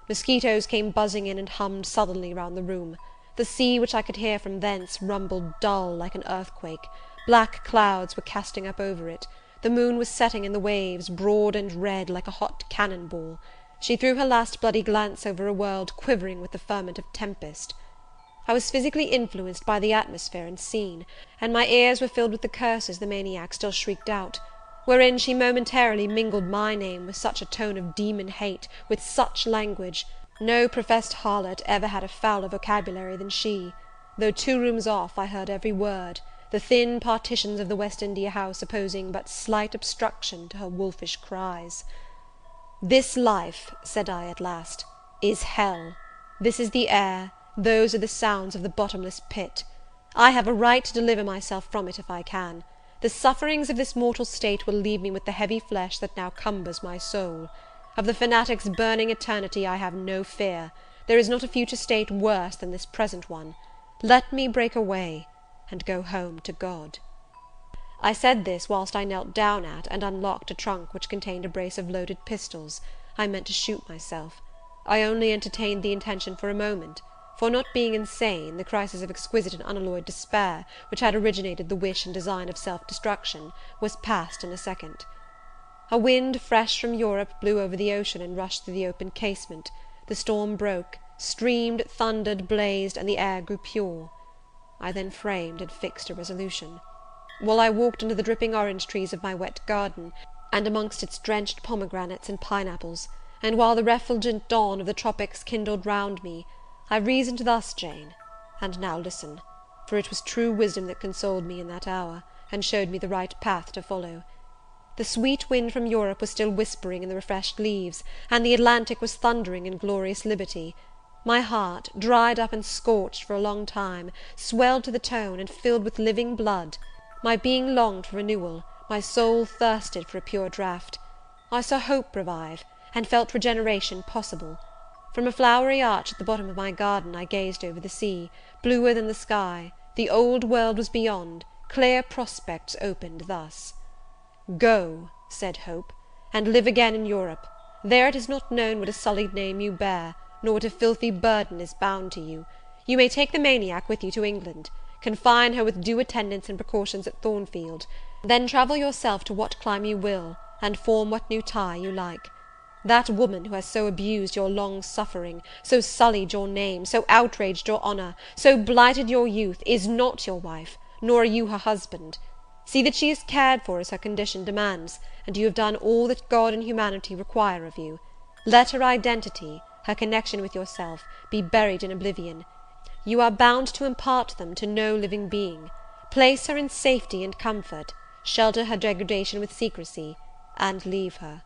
Mosquitos came buzzing in and hummed sullenly round the room. The sea, which I could hear from thence, rumbled dull, like an earthquake; black clouds were casting up over it; the moon was setting in the waves, broad and red, like a hot cannon ball. She threw her last bloody glance over a world quivering with the ferment of tempest. I was physically influenced by the atmosphere and scene, and my ears were filled with the curses the maniac still shrieked out; wherein she momentarily mingled my name with such a tone of demon hate, with such language, no professed harlot ever had a fouler vocabulary than she. Though two rooms off, I heard every word, the thin partitions of the West India house opposing but slight obstruction to her wolfish cries. "This life," said I, at last, "is hell; this is the air, those are the sounds of the bottomless pit. I have a right to deliver myself from it if I can. The sufferings of this mortal state will leave me with the heavy flesh that now cumbers my soul. Of the fanatic's burning eternity I have no fear; there is not a future state worse than this present one. Let me break away, and go home to God." I said this whilst I knelt down at, and unlocked a trunk which contained a brace of loaded pistols. I meant to shoot myself. I only entertained the intention for a moment; for, not being insane, the crisis of exquisite and unalloyed despair, which had originated the wish and design of self destruction, was past in a second. A wind fresh from Europe blew over the ocean, and rushed through the open casement; the storm broke, streamed, thundered, blazed, and the air grew pure. I then framed and fixed a resolution. While I walked under the dripping orange trees of my wet garden, and amongst its drenched pomegranates and pine apples, and while the refulgent dawn of the tropics kindled round me, I reasoned thus, Jane, and now listen, for it was true wisdom that consoled me in that hour, and showed me the right path to follow. The sweet wind from Europe was still whispering in the refreshed leaves, and the Atlantic was thundering in glorious liberty. My heart, dried up and scorched for a long time, swelled to the tone, and filled with living blood; my being longed for renewal, my soul thirsted for a pure draught. I saw hope revive, and felt regeneration possible. From a flowery arch at the bottom of my garden I gazed over the sea, bluer than the sky; the old world was beyond, clear prospects opened thus. "Go," said Hope, "and live again in Europe; there it is not known what a sullied name you bear, nor what a filthy burden is bound to you. You may take the maniac with you to England; confine her with due attendance and precautions at Thornfield; then travel yourself to what clime you will, and form what new tie you like. That woman, who has so abused your long suffering, so sullied your name, so outraged your honour, so blighted your youth, is not your wife, nor are you her husband. See that she is cared for as her condition demands, and you have done all that God and humanity require of you. Let her identity, her connection with yourself, be buried in oblivion. You are bound to impart them to no living being. Place her in safety and comfort, shelter her degradation with secrecy, and leave her.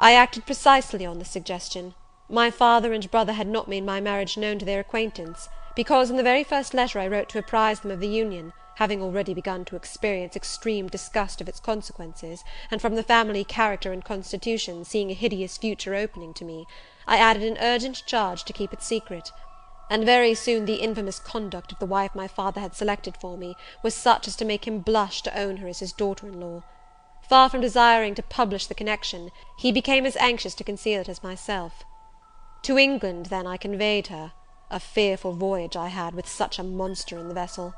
I acted precisely on this suggestion. My father and brother had not made my marriage known to their acquaintance, because, in the very first letter I wrote to apprise them of the union, having already begun to experience extreme disgust of its consequences, and from the family character and constitution seeing a hideous future opening to me, I added an urgent charge to keep it secret; and very soon the infamous conduct of the wife my father had selected for me was such as to make him blush to own her as his daughter in law. Far from desiring to publish the connection, he became as anxious to conceal it as myself. To England, then, I conveyed her; a fearful voyage I had, with such a monster in the vessel.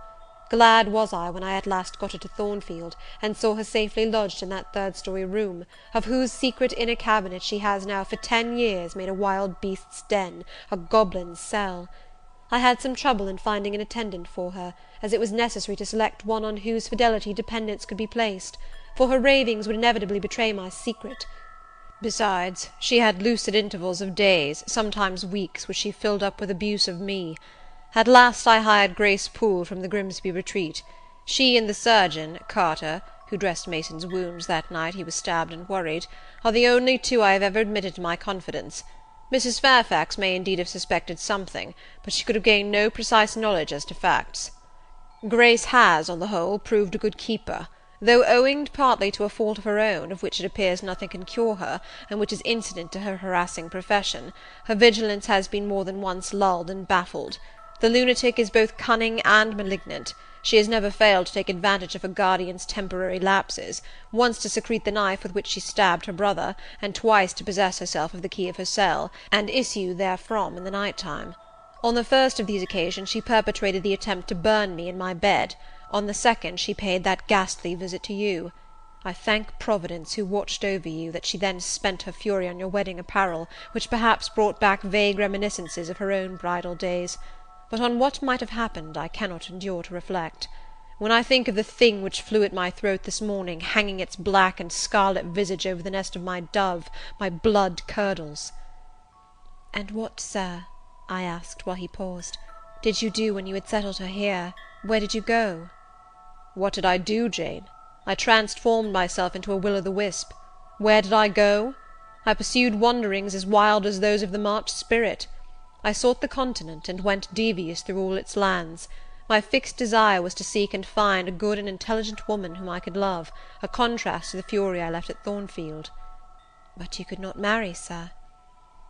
Glad was I when I at last got her to Thornfield, and saw her safely lodged in that third story room, of whose secret inner cabinet she has now for ten years made a wild beast's den, a goblin's cell. I had some trouble in finding an attendant for her, as it was necessary to select one on whose fidelity dependence could be placed, for her ravings would inevitably betray my secret. Besides, she had lucid intervals of days, sometimes weeks, which she filled up with abuse of me. At last I hired Grace Poole from the Grimsby retreat. She and the surgeon, Carter, who dressed Mason's wounds that night he was stabbed and worried, are the only two I have ever admitted to my confidence. Mrs. Fairfax may indeed have suspected something, but she could have gained no precise knowledge as to facts. Grace has, on the whole, proved a good keeper, though owing partly to a fault of her own, of which it appears nothing can cure her, and which is incident to her harassing profession, her vigilance has been more than once lulled and baffled. The lunatic is both cunning and malignant; she has never failed to take advantage of her guardian's temporary lapses, once to secrete the knife with which she stabbed her brother, and twice to possess herself of the key of her cell, and issue therefrom in the night time. On the first of these occasions she perpetrated the attempt to burn me in my bed; on the second she paid that ghastly visit to you. I thank Providence, who watched over you, that she then spent her fury on your wedding apparel, which perhaps brought back vague reminiscences of her own bridal days but on what might have happened I cannot endure to reflect. When I think of the thing which flew at my throat this morning, hanging its black and scarlet visage over the nest of my dove, my blood curdles." "And what, Sir," I asked, while he paused, "did you do when you had settled her here? Where did you go?" "What did I do, Jane? I transformed myself into a will o' the wisp. Where did I go? I pursued wanderings as wild as those of the March spirit. I sought the Continent, and went devious through all its lands. My fixed desire was to seek and find a good and intelligent woman whom I could love, a contrast to the fury I left at Thornfield." "But you could not marry, Sir?"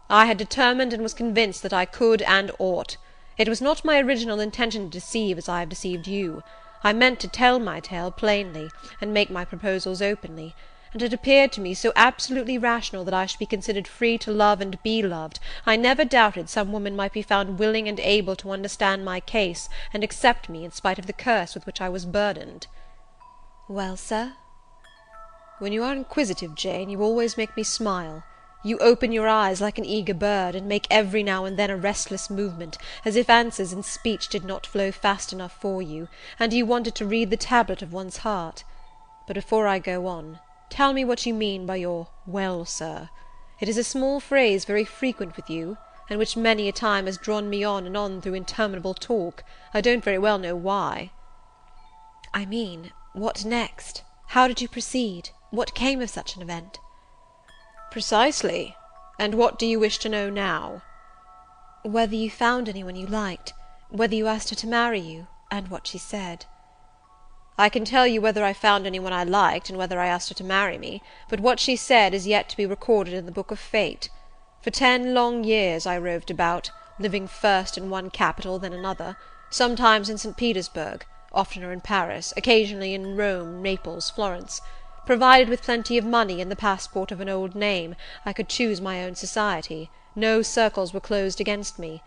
"I had determined and was convinced that I could and ought. It was not my original intention to deceive as I have deceived you. I meant to tell my tale plainly, and make my proposals openly and it appeared to me so absolutely rational that I should be considered free to love and be loved, I never doubted some woman might be found willing and able to understand my case, and accept me in spite of the curse with which I was burdened." "Well, Sir?" "When you are inquisitive, Jane, you always make me smile. You open your eyes like an eager bird, and make every now and then a restless movement, as if answers in speech did not flow fast enough for you, and you wanted to read the tablet of one's heart. But before I go on Tell me what you mean by your 'well, sir.' It is a small phrase very frequent with you, and which many a time has drawn me on and on through interminable talk, I don't very well know why." "I mean, what next? How did you proceed? What came of such an event?" "Precisely. And what do you wish to know now?" "Whether you found any one you liked; whether you asked her to marry you, and what she said." I can tell you whether I found any one I liked, and whether I asked her to marry me; but what she said is yet to be recorded in the book of fate. For ten long years I roved about, living first in one capital, then another; sometimes in St. Petersburg, oftener in Paris, occasionally in Rome, Naples, Florence. Provided with plenty of money, and the passport of an old name, I could choose my own society; no circles were closed against me.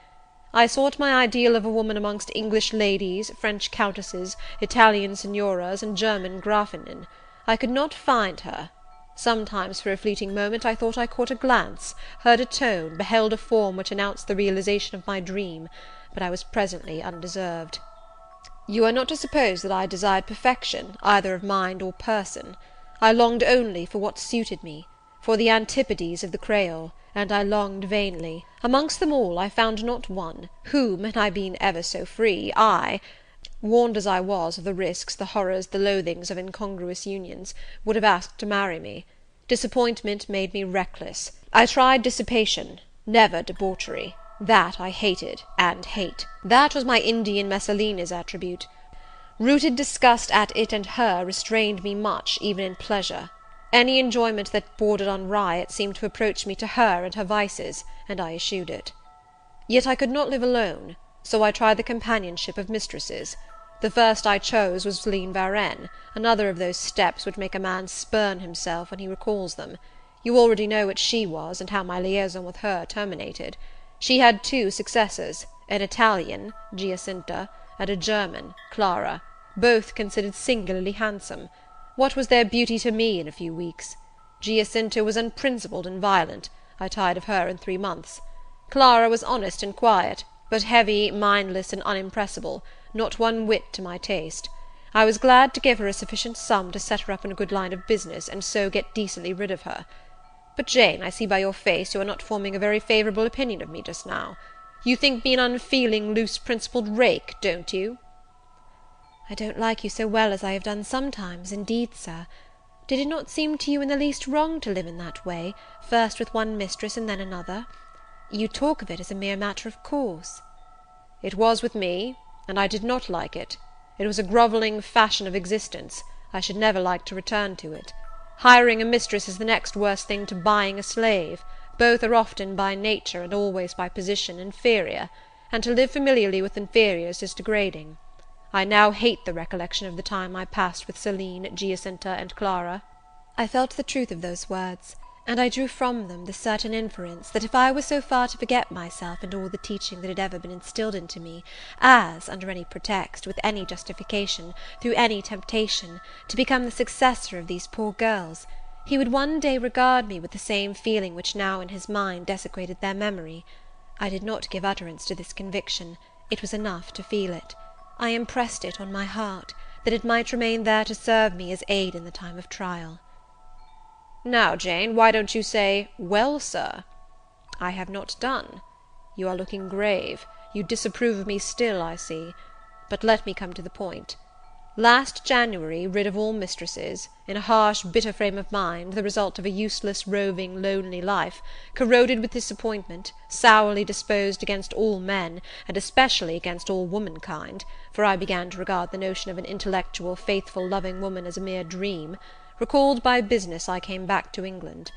I sought my ideal of a woman amongst English ladies, French countesses, Italian signoras, and German Grafinnen. I could not find her. Sometimes for a fleeting moment I thought I caught a glance, heard a tone, beheld a form which announced the realization of my dream; but I was presently undeserved. You are not to suppose that I desired perfection, either of mind or person. I longed only for what suited me, for the antipodes of the Creole and I longed vainly. Amongst them all I found not one, whom, had I been ever so free, I warned as I was of the risks, the horrors, the loathings of incongruous unions, would have asked to marry me. Disappointment made me reckless. I tried dissipation, never debauchery; that I hated, and hate. That was my Indian Messalina's attribute. Rooted disgust at it and her restrained me much, even in pleasure. Any enjoyment that bordered on riot seemed to approach me to her and her vices, and I eschewed it. Yet I could not live alone, so I tried the companionship of mistresses. The first I chose was Celine Varens, another of those steps which make a man spurn himself when he recalls them. You already know what she was, and how my liaison with her terminated. She had two successors, an Italian, Giacinta, and a German, Clara. Both considered singularly handsome. What was their beauty to me in a few weeks? Giacinta was unprincipled and violent; I tired of her in three months. Clara was honest and quiet, but heavy, mindless, and unimpressible, not one whit to my taste. I was glad to give her a sufficient sum to set her up in a good line of business, and so get decently rid of her. But, Jane, I see by your face you are not forming a very favourable opinion of me just now. You think me an unfeeling, loose principled rake, don't you?" "I don't like you so well as I have done sometimes, indeed, sir. Did it not seem to you in the least wrong to live in that way, first with one mistress and then another? You talk of it as a mere matter of course." "It was with me, and I did not like it. It was a grovelling fashion of existence; I should never like to return to it. Hiring a mistress is the next worst thing to buying a slave both are often by nature, and always by position, inferior; and to live familiarly with inferiors is degrading. I now hate the recollection of the time I passed with Céline, Giacinta, and Clara." I felt the truth of those words, and I drew from them the certain inference, that if I were so far to forget myself and all the teaching that had ever been instilled into me, as, under any pretext, with any justification, through any temptation, to become the successor of these poor girls he would one day regard me with the same feeling which now in his mind desecrated their memory. I did not give utterance to this conviction; it was enough to feel it. I impressed it on my heart, that it might remain there to serve me as aid in the time of trial. "Now, Jane, why don't you say, well, Sir?" "I have not done. You are looking grave; you disapprove of me still, I see. But let me come to the point. Last January, rid of all mistresses, in a harsh, bitter frame of mind, the result of a useless, roving, lonely life, corroded with disappointment, sourly disposed against all men, and especially against all womankind, for I began to regard the notion of an intellectual, faithful, loving woman as a mere dream, recalled by business, I came back to England.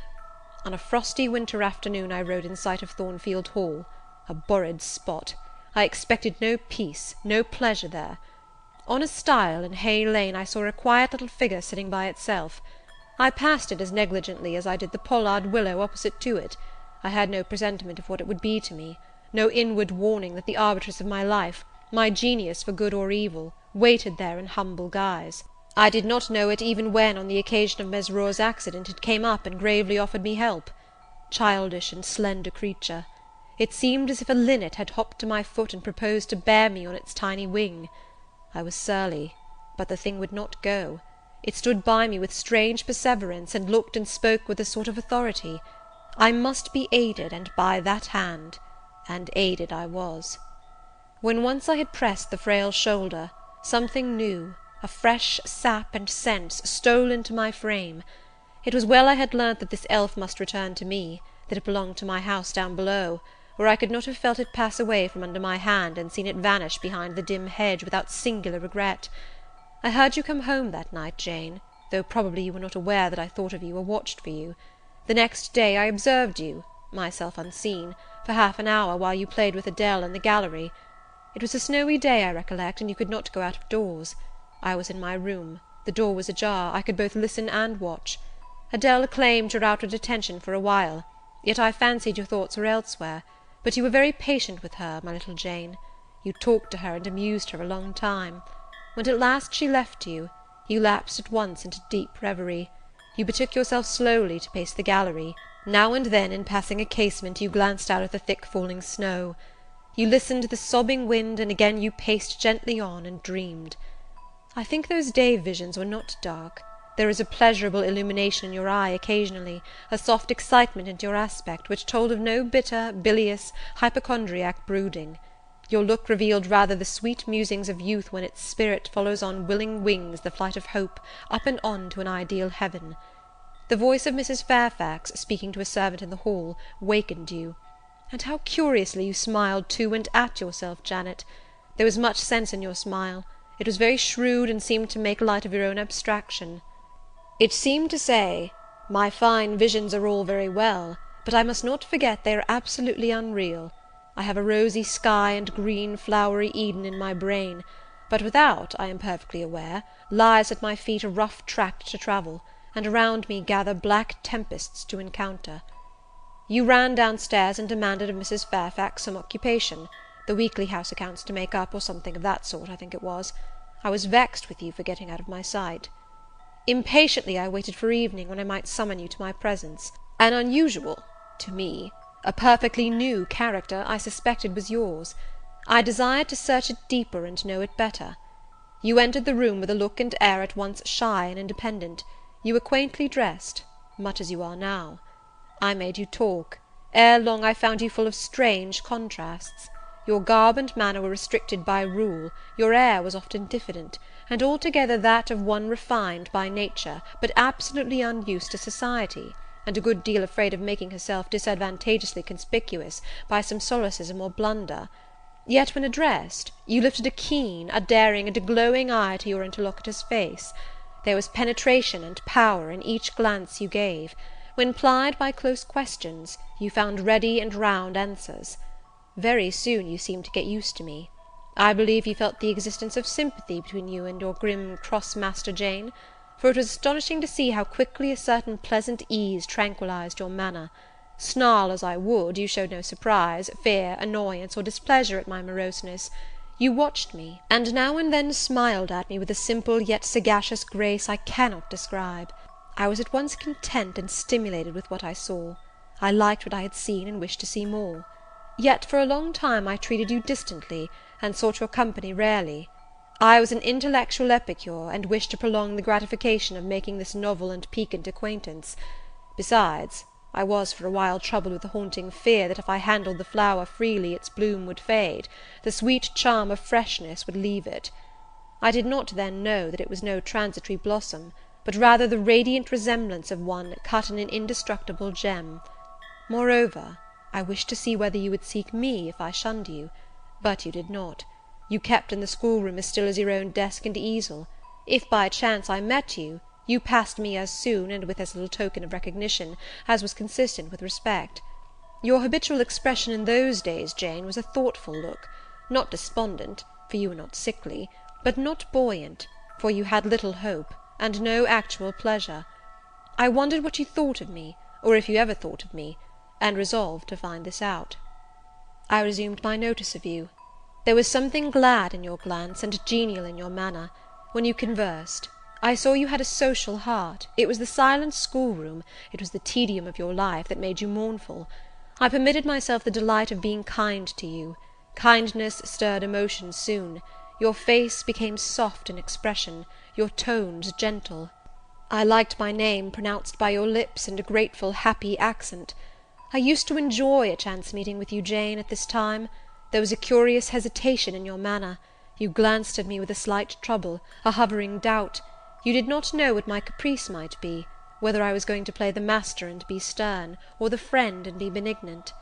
On a frosty winter afternoon I rode in sight of Thornfield Hall; a horrid spot! I expected no peace, no pleasure there. On a stile in Hay Lane I saw a quiet little figure sitting by itself. I passed it as negligently as I did the pollard willow opposite to it. I had no presentiment of what it would be to me, no inward warning that the arbitress of my life, my genius for good or evil, waited there in humble guise. I did not know it even when, on the occasion of Mesrour's accident, it came up and gravely offered me help. Childish and slender creature! It seemed as if a linnet had hopped to my foot and proposed to bear me on its tiny wing. I was surly, but the thing would not go. It stood by me with strange perseverance, and looked and spoke with a sort of authority. I must be aided, and by that hand; and aided I was. When once I had pressed the frail shoulder, something new, a fresh sap and sense, stole into my frame. It was well I had learnt that this elf must return to me, that it belonged to my house down below or I could not have felt it pass away from under my hand, and seen it vanish behind the dim hedge, without singular regret. I heard you come home that night, Jane, though probably you were not aware that I thought of you or watched for you. The next day I observed you, myself unseen, for half an hour, while you played with Adèle in the gallery. It was a snowy day, I recollect, and you could not go out of doors. I was in my room; the door was ajar; I could both listen and watch. Adèle claimed your outward attention for a while, yet I fancied your thoughts were elsewhere. But you were very patient with her, my little Jane. You talked to her and amused her a long time. When at last she left you, you lapsed at once into deep reverie. You betook yourself slowly to pace the gallery; now and then, in passing a casement, you glanced out at the thick falling snow. You listened to the sobbing wind, and again you paced gently on, and dreamed. I think those day visions were not dark. There was a pleasurable illumination in your eye occasionally, a soft excitement in your aspect, which told of no bitter, bilious, hypochondriac brooding. Your look revealed rather the sweet musings of youth when its spirit follows on willing wings the flight of hope, up and on to an ideal heaven. The voice of Mrs. Fairfax, speaking to a servant in the hall, wakened you. And how curiously you smiled to and at yourself, Janet! There was much sense in your smile; it was very shrewd, and seemed to make light of your own abstraction. It seemed to say, my fine visions are all very well, but I must not forget they are absolutely unreal. I have a rosy sky and green flowery Eden in my brain, but without, I am perfectly aware, lies at my feet a rough tract to travel, and around me gather black tempests to encounter. You ran down stairs and demanded of Mrs. Fairfax some occupation; the weekly house accounts to make up, or something of that sort, I think it was. I was vexed with you for getting out of my sight. Impatiently I waited for evening, when I might summon you to my presence. An unusual, to me, a perfectly new character, I suspected was yours. I desired to search it deeper and know it better. You entered the room with a look and air at once shy and independent. You were quaintly dressed, much as you are now. I made you talk. Ere long I found you full of strange contrasts. Your garb and manner were restricted by rule, your air was often diffident, and altogether that of one refined by nature, but absolutely unused to society, and a good deal afraid of making herself disadvantageously conspicuous by some solecism or blunder. Yet when addressed, you lifted a keen, a daring, and a glowing eye to your interlocutor's face. There was penetration and power in each glance you gave. When plied by close questions, you found ready and round answers. Very soon you seemed to get used to me. I believe you felt the existence of sympathy between you and your grim cross Master Jane; for it was astonishing to see how quickly a certain pleasant ease tranquillized your manner. Snarl as I would, you showed no surprise, fear, annoyance, or displeasure at my moroseness. You watched me, and now and then smiled at me with a simple yet sagacious grace I cannot describe. I was at once content and stimulated with what I saw. I liked what I had seen, and wished to see more. Yet for a long time I treated you distantly, and sought your company rarely. I was an intellectual epicure, and wished to prolong the gratification of making this novel and piquant acquaintance. Besides, I was for a while troubled with a haunting fear that if I handled the flower freely its bloom would fade, the sweet charm of freshness would leave it. I did not then know that it was no transitory blossom, but rather the radiant resemblance of one cut in an indestructible gem. Moreover, I wished to see whether you would seek me if I shunned you; but you did not. You kept in the schoolroom as still as your own desk and easel. If by chance I met you, you passed me as soon, and with as little token of recognition, as was consistent with respect. Your habitual expression in those days, Jane, was a thoughtful look; not despondent, for you were not sickly, but not buoyant, for you had little hope, and no actual pleasure. I wondered what you thought of me, or if you ever thought of me and resolved to find this out. I resumed my notice of you. There was something glad in your glance, and genial in your manner, when you conversed. I saw you had a social heart; it was the silent schoolroom, it was the tedium of your life, that made you mournful. I permitted myself the delight of being kind to you. Kindness stirred emotion soon; your face became soft in expression, your tones gentle. I liked my name pronounced by your lips in a grateful, happy accent. I used to enjoy a chance meeting with you, Jane, at this time. There was a curious hesitation in your manner; you glanced at me with a slight trouble, a hovering doubt; you did not know what my caprice might be, whether I was going to play the master and be stern, or the friend and be benignant.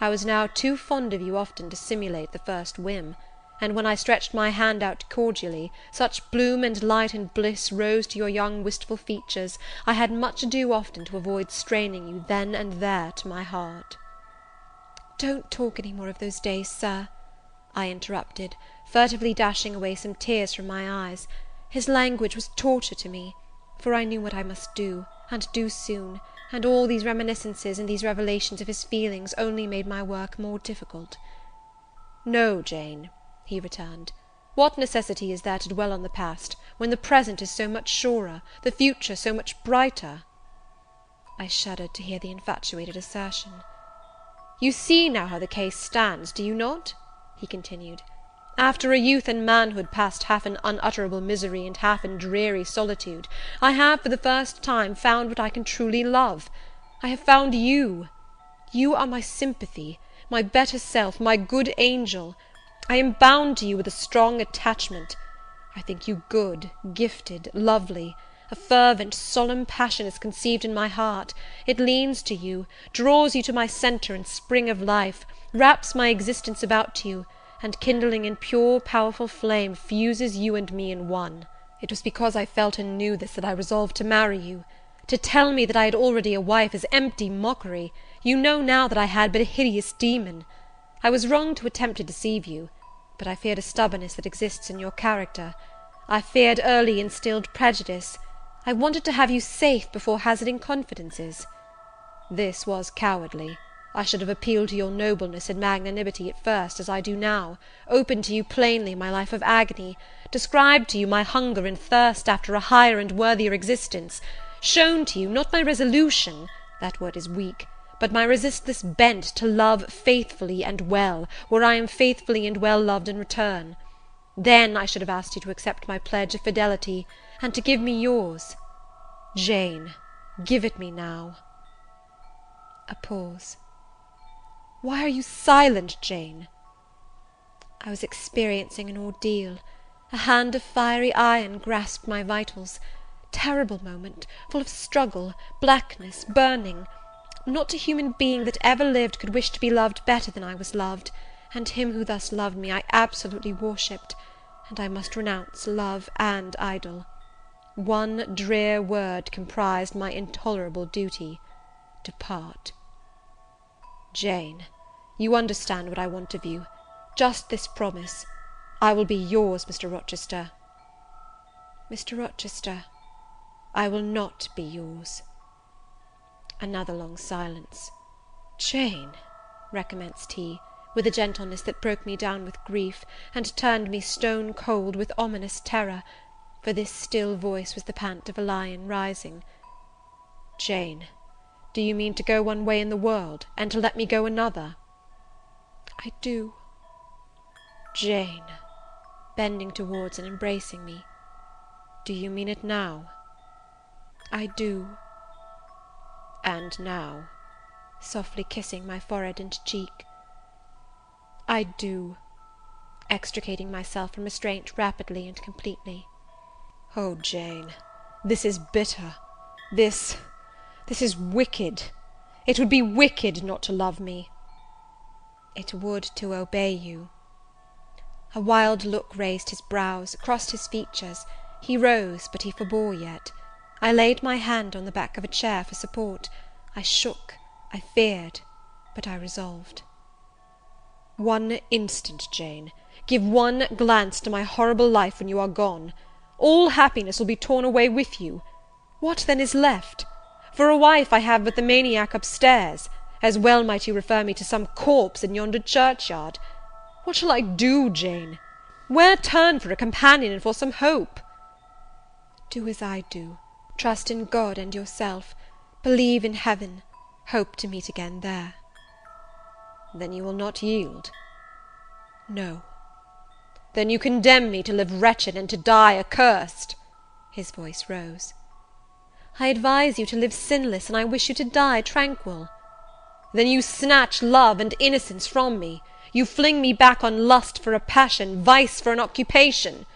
I was now too fond of you often to simulate the first whim and when I stretched my hand out cordially, such bloom and light and bliss rose to your young wistful features, I had much ado often to avoid straining you then and there to my heart. "Don't talk any more of those days, Sir," I interrupted, furtively dashing away some tears from my eyes. His language was torture to me; for I knew what I must do, and do soon, and all these reminiscences and these revelations of his feelings only made my work more difficult. "No, Jane," he returned. "What necessity is there to dwell on the past, when the present is so much surer, the future so much brighter?" I shuddered to hear the infatuated assertion. "You see now how the case stands, do you not?" he continued. "After a youth and manhood passed half in unutterable misery and half in dreary solitude, I have, for the first time, found what I can truly love. I have found you. You are my sympathy, my better self, my good angel. I am bound to you with a strong attachment. I think you good, gifted, lovely; a fervent, solemn passion is conceived in my heart; it leans to you, draws you to my centre and spring of life, wraps my existence about you, and kindling in pure, powerful flame, fuses you and me in one. It was because I felt and knew this that I resolved to marry you. To tell me that I had already a wife is empty mockery; you know now that I had but a hideous demon. I was wrong to attempt to deceive you but I feared a stubbornness that exists in your character. I feared early instilled prejudice. I wanted to have you safe before hazarding confidences. This was cowardly. I should have appealed to your nobleness and magnanimity at first, as I do now, opened to you plainly my life of agony, described to you my hunger and thirst after a higher and worthier existence, shown to you, not my resolution, that word is weak, but my resistless bent to love faithfully and well, where I am faithfully and well loved in return. Then I should have asked you to accept my pledge of fidelity, and to give me yours. Jane, give it me now. A pause. Why are you silent, Jane? I was experiencing an ordeal. A hand of fiery iron grasped my vitals. Terrible moment, full of struggle, blackness, burning. Not a human being that ever lived could wish to be loved better than I was loved, and him who thus loved me I absolutely worshipped, and I must renounce love and idol. One drear word comprised my intolerable duty, depart. Jane, you understand what I want of you. Just this promise. I will be yours, Mr. Rochester. Mr. Rochester, I will not be yours. Another long silence. Jane, recommenced he, with a gentleness that broke me down with grief, and turned me stone cold with ominous terror, for this still voice was the pant of a lion rising. Jane, do you mean to go one way in the world, and to let me go another? I do. Jane, bending towards and embracing me, do you mean it now? I do. And now, softly kissing my forehead and cheek, I do, extricating myself from restraint rapidly and completely. Oh, Jane, this is bitter! This this is wicked! It would be wicked not to love me. It would to obey you. A wild look raised his brows, crossed his features; he rose, but he forbore yet. I laid my hand on the back of a chair for support. I shook, I feared, but I resolved. One instant, Jane! Give one glance to my horrible life when you are gone! All happiness will be torn away with you. What then is left? For a wife I have but the maniac upstairs; as well might you refer me to some corpse in yonder churchyard. What shall I do, Jane? Where turn for a companion and for some hope? Do as I do; trust in God and yourself; believe in heaven; hope to meet again there. Then you will not yield? No. Then you condemn me to live wretched, and to die accursed? His voice rose. I advise you to live sinless, and I wish you to die tranquil. Then you snatch love and innocence from me; you fling me back on lust for a passion, vice for an occupation.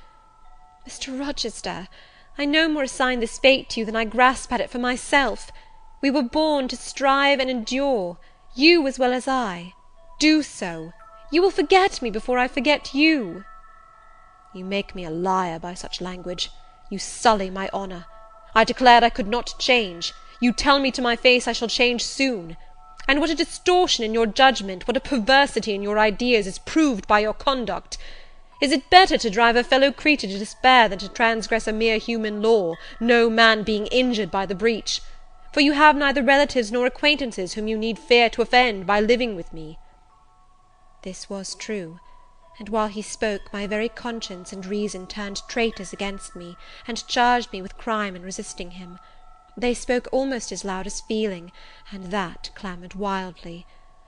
Mr. Rochester, I no more assign this fate to you than I grasp at it for myself. We were born to strive and endure, you as well as I. Do so. You will forget me before I forget you. You make me a liar by such language. You sully my honour. I declared I could not change; you tell me to my face I shall change soon. And what a distortion in your judgment, what a perversity in your ideas, is proved by your conduct! Is it better to drive a fellow creature to despair than to transgress a mere human law, no man being injured by the breach? For you have neither relatives nor acquaintances whom you need fear to offend by living with me. This was true and while he spoke, my very conscience and reason turned traitors against me, and charged me with crime in resisting him. They spoke almost as loud as feeling, and that clamoured wildly.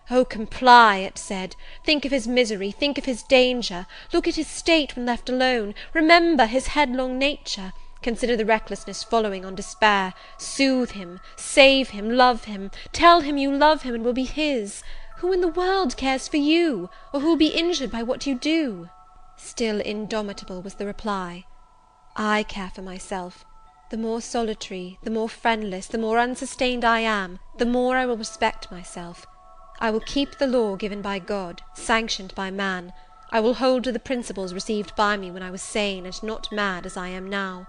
"Oh, comply!" it said; "think of his misery, think of his danger; look at his state when left alone; remember his headlong nature; consider the recklessness following on despair; soothe him, save him, love him; tell him you love him and will be his. Who in the world cares for you, or who will be injured by what you do?" Still indomitable was the reply. I care for myself. The more solitary, the more friendless, the more unsustained I am, the more I will respect myself. I will keep the law given by God, sanctioned by man. I will hold to the principles received by me when I was sane, and not mad, as I am now.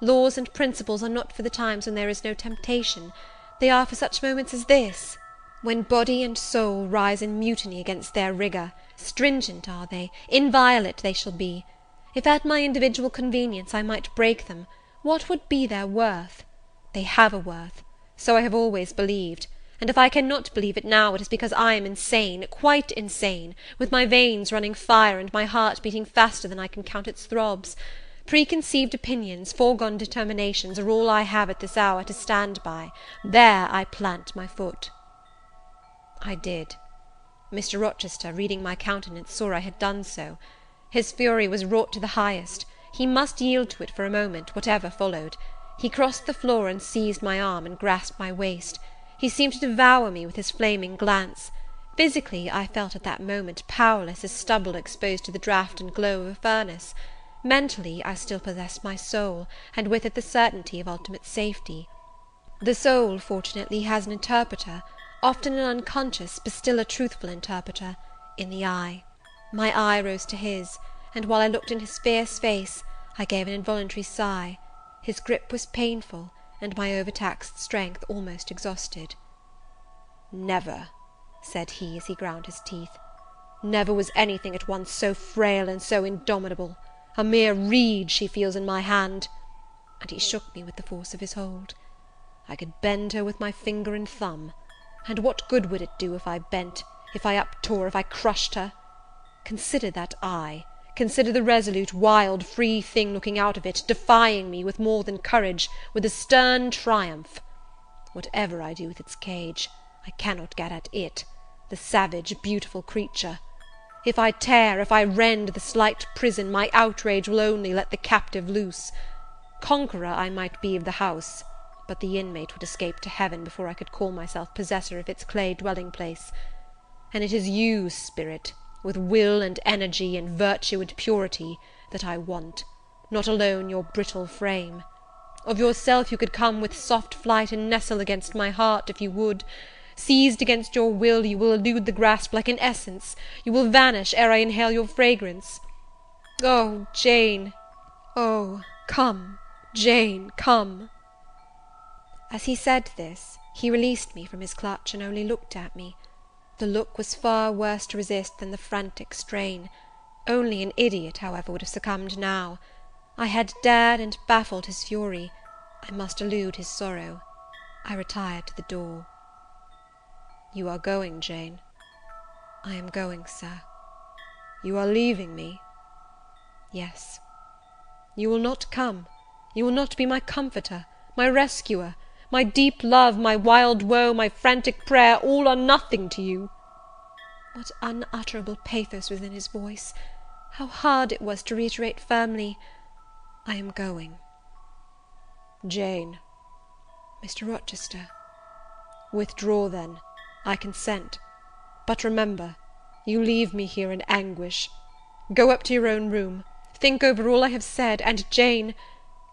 Laws and principles are not for the times when there is no temptation; they are for such moments as this. When body and soul rise in mutiny against their rigour, stringent are they, inviolate they shall be. If at my individual convenience I might break them, what would be their worth? They have a worth; so I have always believed; and if I cannot believe it now, it is because I am insane, quite insane, with my veins running fire, and my heart beating faster than I can count its throbs. Preconceived opinions, foregone determinations, are all I have at this hour to stand by. There I plant my foot. I did. Mr. Rochester, reading my countenance, saw I had done so. His fury was wrought to the highest. He must yield to it for a moment, whatever followed. He crossed the floor and seized my arm, and grasped my waist. He seemed to devour me with his flaming glance. Physically, I felt at that moment powerless as stubble exposed to the draught and glow of a furnace. Mentally, I still possessed my soul, and with it the certainty of ultimate safety. The soul, fortunately, has an interpreter, often an unconscious, but still a truthful interpreter, in the eye. My eye rose to his, and while I looked in his fierce face, I gave an involuntary sigh. His grip was painful, and my overtaxed strength almost exhausted. "Never," said he, as he ground his teeth, "never was anything at once so frail and so indomitable! A mere reed she feels in my hand," and he shook me with the force of his hold. "I could bend her with my finger and thumb; and what good would it do if I bent, if I uptore, if I crushed her? Consider that eye! Consider the resolute, wild, free thing looking out of it, defying me, with more than courage, with a stern triumph. Whatever I do with its cage, I cannot get at it, the savage, beautiful creature. If I tear, if I rend the slight prison, my outrage will only let the captive loose. Conqueror I might be of the house, but the inmate would escape to heaven before I could call myself possessor of its clay dwelling place. And it is you, spirit! With will and energy, and virtue and purity, that I want, not alone your brittle frame. Of yourself you could come with soft flight, and nestle against my heart, if you would. Seized against your will, you will elude the grasp like an essence; you will vanish ere I inhale your fragrance. Oh, Jane! oh, come, Jane, come!" As he said this, he released me from his clutch, and only looked at me. The look was far worse to resist than the frantic strain. Only an idiot, however, would have succumbed now. I had dared and baffled his fury; I must elude his sorrow. I retired to the door. "You are going, Jane?" "I am going, Sir." "You are leaving me?" "Yes." "You will not come? You will not be my comforter, my rescuer? My deep love, my wild woe, my frantic prayer, all are nothing to you!" What unutterable pathos was in his voice! How hard it was to reiterate firmly, "I am going." "Jane!" "Mr. Rochester." "Withdraw, then. I consent. But remember, you leave me here in anguish. Go up to your own room; think over all I have said, and, Jane,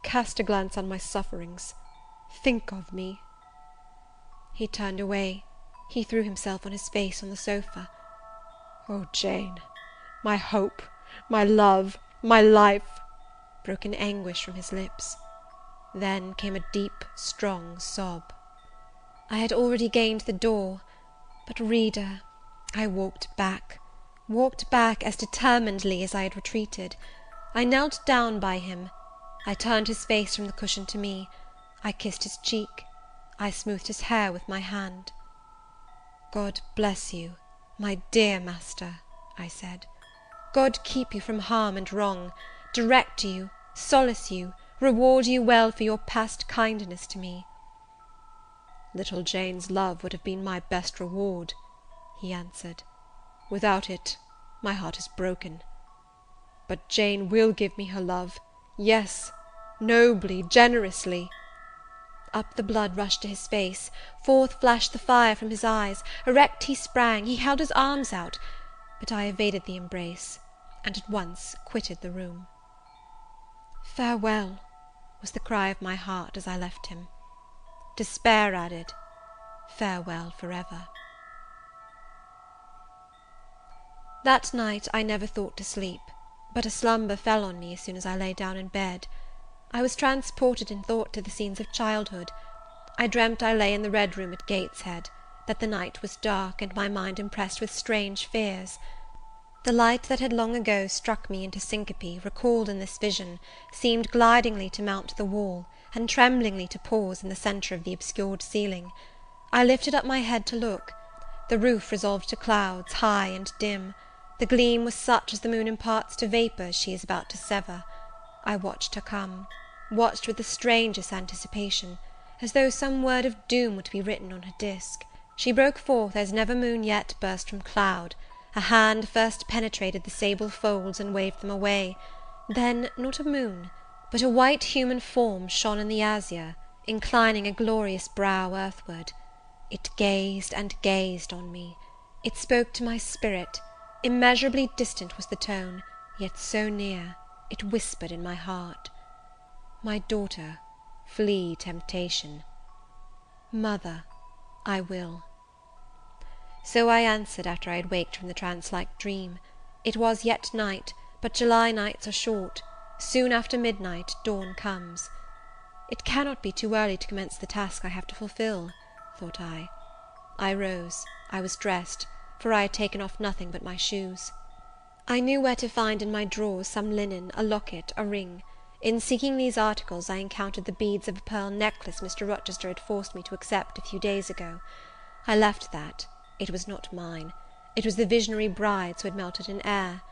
cast a glance on my sufferings. Think of me." He turned away; he threw himself on his face on the sofa. "Oh, Jane! my hope, my love, my life!" broke in anguish from his lips. Then came a deep, strong sob. I had already gained the door; but, reader, I walked back, walked back as determinedly as I had retreated. I knelt down by him; I turned his face from the cushion to me. I kissed his cheek; I smoothed his hair with my hand. "God bless you, my dear master," I said. "God keep you from harm and wrong; direct you, solace you, reward you well for your past kindness to me." "Little Jane's love would have been my best reward," he answered. "Without it, my heart is broken. But Jane will give me her love, yes, nobly, generously. Up the blood rushed to his face, forth flashed the fire from his eyes, erect he sprang, he held his arms out; but I evaded the embrace, and at once quitted the room. "Farewell!" was the cry of my heart as I left him. Despair added, farewell for ever. That night I never thought to sleep, but a slumber fell on me as soon as I lay down in bed. I was transported in thought to the scenes of childhood. I dreamt I lay in the Red Room at Gateshead; that the night was dark, and my mind impressed with strange fears. The light that had long ago struck me into syncope, recalled in this vision, seemed glidingly to mount the wall, and tremblingly to pause in the centre of the obscured ceiling. I lifted up my head to look. The roof resolved to clouds, high and dim. The gleam was such as the moon imparts to vapours she is about to sever. I watched her come; watched with the strangest anticipation, as though some word of doom were to be written on her disk. She broke forth as never moon yet burst from cloud; a hand first penetrated the sable folds and waved them away; then, not a moon, but a white human form shone in the azure, inclining a glorious brow earthward. It gazed and gazed on me; it spoke to my spirit; immeasurably distant was the tone, yet so near, it whispered in my heart, "My daughter, flee temptation." "Mother, I will." So I answered after I had waked from the trance like dream. It was yet night, but July nights are short; soon after midnight dawn comes. It cannot be too early to commence the task I have to fulfil thought I. I rose; I was dressed, for I had taken off nothing but my shoes. I knew where to find in my drawers some linen, a locket, a ring. In seeking these articles, I encountered the beads of a pearl necklace Mr. Rochester had forced me to accept a few days ago. I left that; it was not mine; it was the visionary bride's who had melted in air.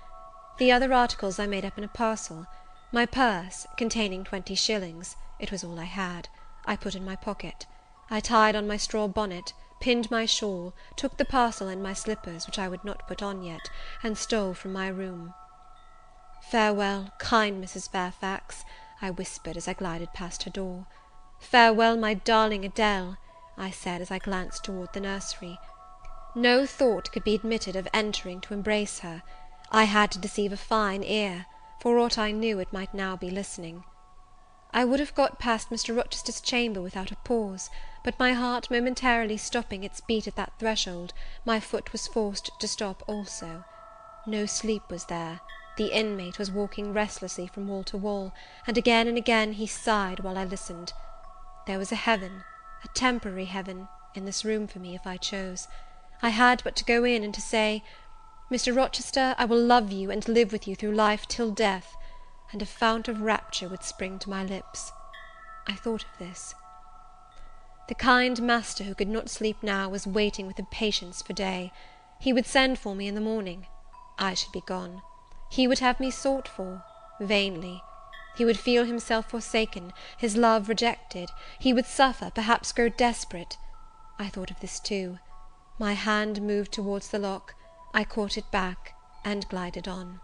The other articles I made up in a parcel. My purse, containing twenty shillings, it was all I had, I put in my pocket. I tied on my straw bonnet, pinned my shawl, took the parcel and my slippers, which I would not put on yet, and stole from my room. "Farewell, kind Mrs. Fairfax," I whispered, as I glided past her door. "Farewell, my darling Adele," I said, as I glanced toward the nursery. No thought could be admitted of entering to embrace her. I had to deceive a fine ear; for aught I knew, it might now be listening. I would have got past Mr. Rochester's chamber without a pause, but my heart momentarily stopping its beat at that threshold, my foot was forced to stop also. No sleep was there; the inmate was walking restlessly from wall to wall, and again and again he sighed while I listened. There was a heaven, a temporary heaven, in this room for me, if I chose. I had but to go in, and to say, "Mr. Rochester, I will love you, and live with you through life till death and a fount of rapture would spring to my lips. I thought of this. The kind master, who could not sleep now, was waiting with impatience for day. He would send for me in the morning. I should be gone. He would have me sought for, vainly. He would feel himself forsaken, his love rejected; he would suffer, perhaps grow desperate. I thought of this too. My hand moved towards the lock; I caught it back, and glided on.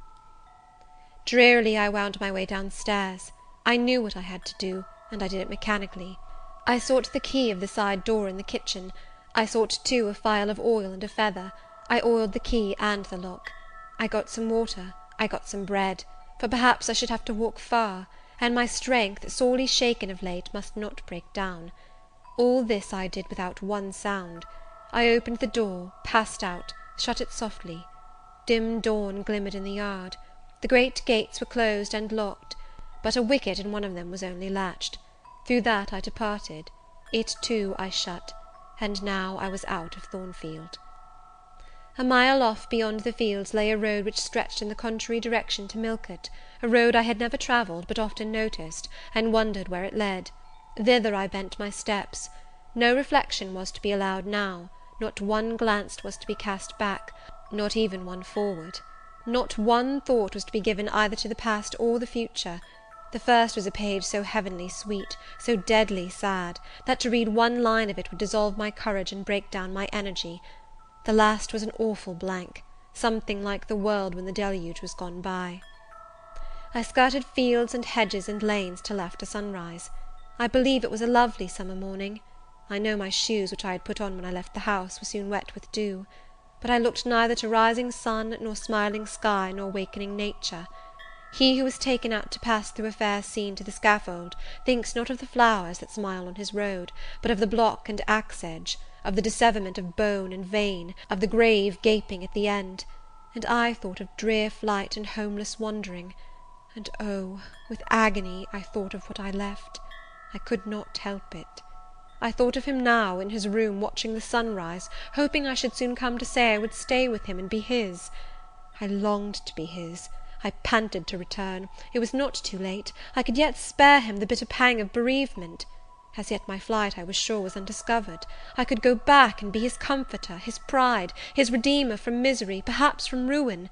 Drearily I wound my way down stairs. I knew what I had to do, and I did it mechanically. I sought the key of the side door in the kitchen. I sought too a phial of oil and a feather. I oiled the key and the lock. I got some water, I got some bread, for perhaps I should have to walk far, and my strength, sorely shaken of late, must not break down. All this I did without one sound. I opened the door, passed out, shut it softly. Dim dawn glimmered in the yard. The great gates were closed and locked, but a wicket in one of them was only latched. Through that I departed; it, too, I shut; and now I was out of Thornfield. A mile off beyond the fields lay a road which stretched in the contrary direction to Millcote, a road I had never travelled, but often noticed, and wondered where it led. Thither I bent my steps. No reflection was to be allowed now; not one glance was to be cast back, not even one forward. Not one thought was to be given either to the past or the future. The first was a page so heavenly sweet, so deadly sad, that to read one line of it would dissolve my courage and break down my energy. The last was an awful blank, something like the world when the deluge was gone by. I skirted fields and hedges and lanes till after sunrise. I believe it was a lovely summer morning. I know my shoes, which I had put on when I left the house, were soon wet with dew but I looked neither to rising sun, nor smiling sky, nor wakening nature. He who is taken out to pass through a fair scene to the scaffold, thinks not of the flowers that smile on his road, but of the block and axe edge, of the disseverment of bone and vein, of the grave gaping at the end; and I thought of drear flight and homeless wandering; and oh, with agony I thought of what I left. I could not help it. I thought of him now, in his room, watching the sunrise, hoping I should soon come to say I would stay with him, and be his. I longed to be his; I panted to return; it was not too late; I could yet spare him the bitter pang of bereavement. As yet my flight, I was sure, was undiscovered. I could go back, and be his comforter, his pride, his redeemer from misery, perhaps from ruin.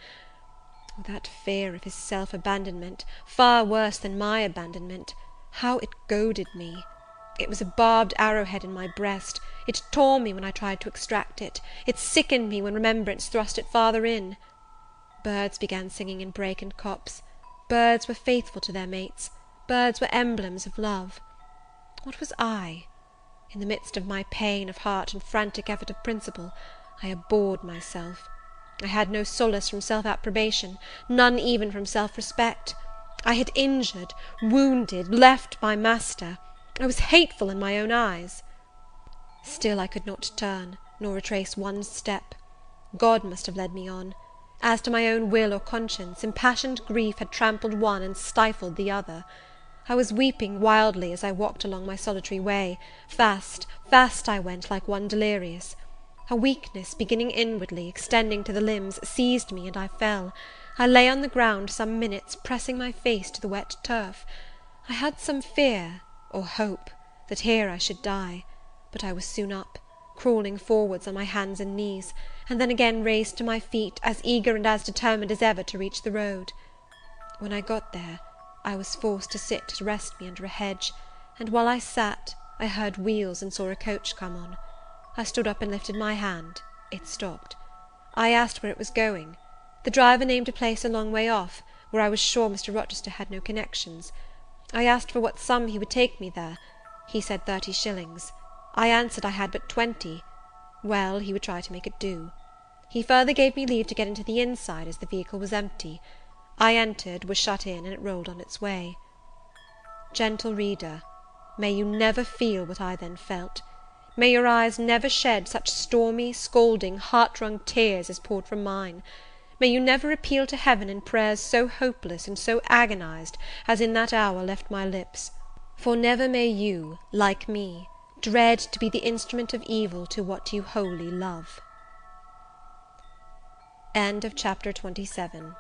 Oh, that fear of his self abandonment, far worse than my abandonment, how it goaded me! It was a barbed arrowhead in my breast; it tore me when I tried to extract it; it sickened me when remembrance thrust it farther in. Birds began singing in brake and copse. Birds were faithful to their mates; birds were emblems of love. What was I? In the midst of my pain of heart and frantic effort of principle, I abhorred myself. I had no solace from self approbation, none even from self respect. I had injured, wounded, left my master; I was hateful in my own eyes. Still I could not turn, nor retrace one step. God must have led me on. As to my own will or conscience, impassioned grief had trampled one and stifled the other. I was weeping wildly as I walked along my solitary way; fast, fast I went, like one delirious. A weakness, beginning inwardly, extending to the limbs, seized me, and I fell. I lay on the ground some minutes, pressing my face to the wet turf. I had some fear, or hope, that here I should die; but I was soon up, crawling forwards on my hands and knees, and then again raised to my feet, as eager and as determined as ever to reach the road. When I got there, I was forced to sit to rest me under a hedge, and while I sat, I heard wheels and saw a coach come on. I stood up and lifted my hand; it stopped. I asked where it was going. The driver named a place a long way off, where I was sure Mr. Rochester had no connections. I asked for what sum he would take me there. He said thirty shillings. I answered I had but twenty. Well, he would try to make it do. He further gave me leave to get into the inside, as the vehicle was empty. I entered, was shut in, and it rolled on its way. Gentle reader, may you never feel what I then felt! May your eyes never shed such stormy, scalding, heart wrung tears as poured from mine! May you never appeal to heaven in prayers so hopeless and so agonized as in that hour left my lips; for never may you, like me, dread to be the instrument of evil to what you wholly love. End of Chapter XXVII.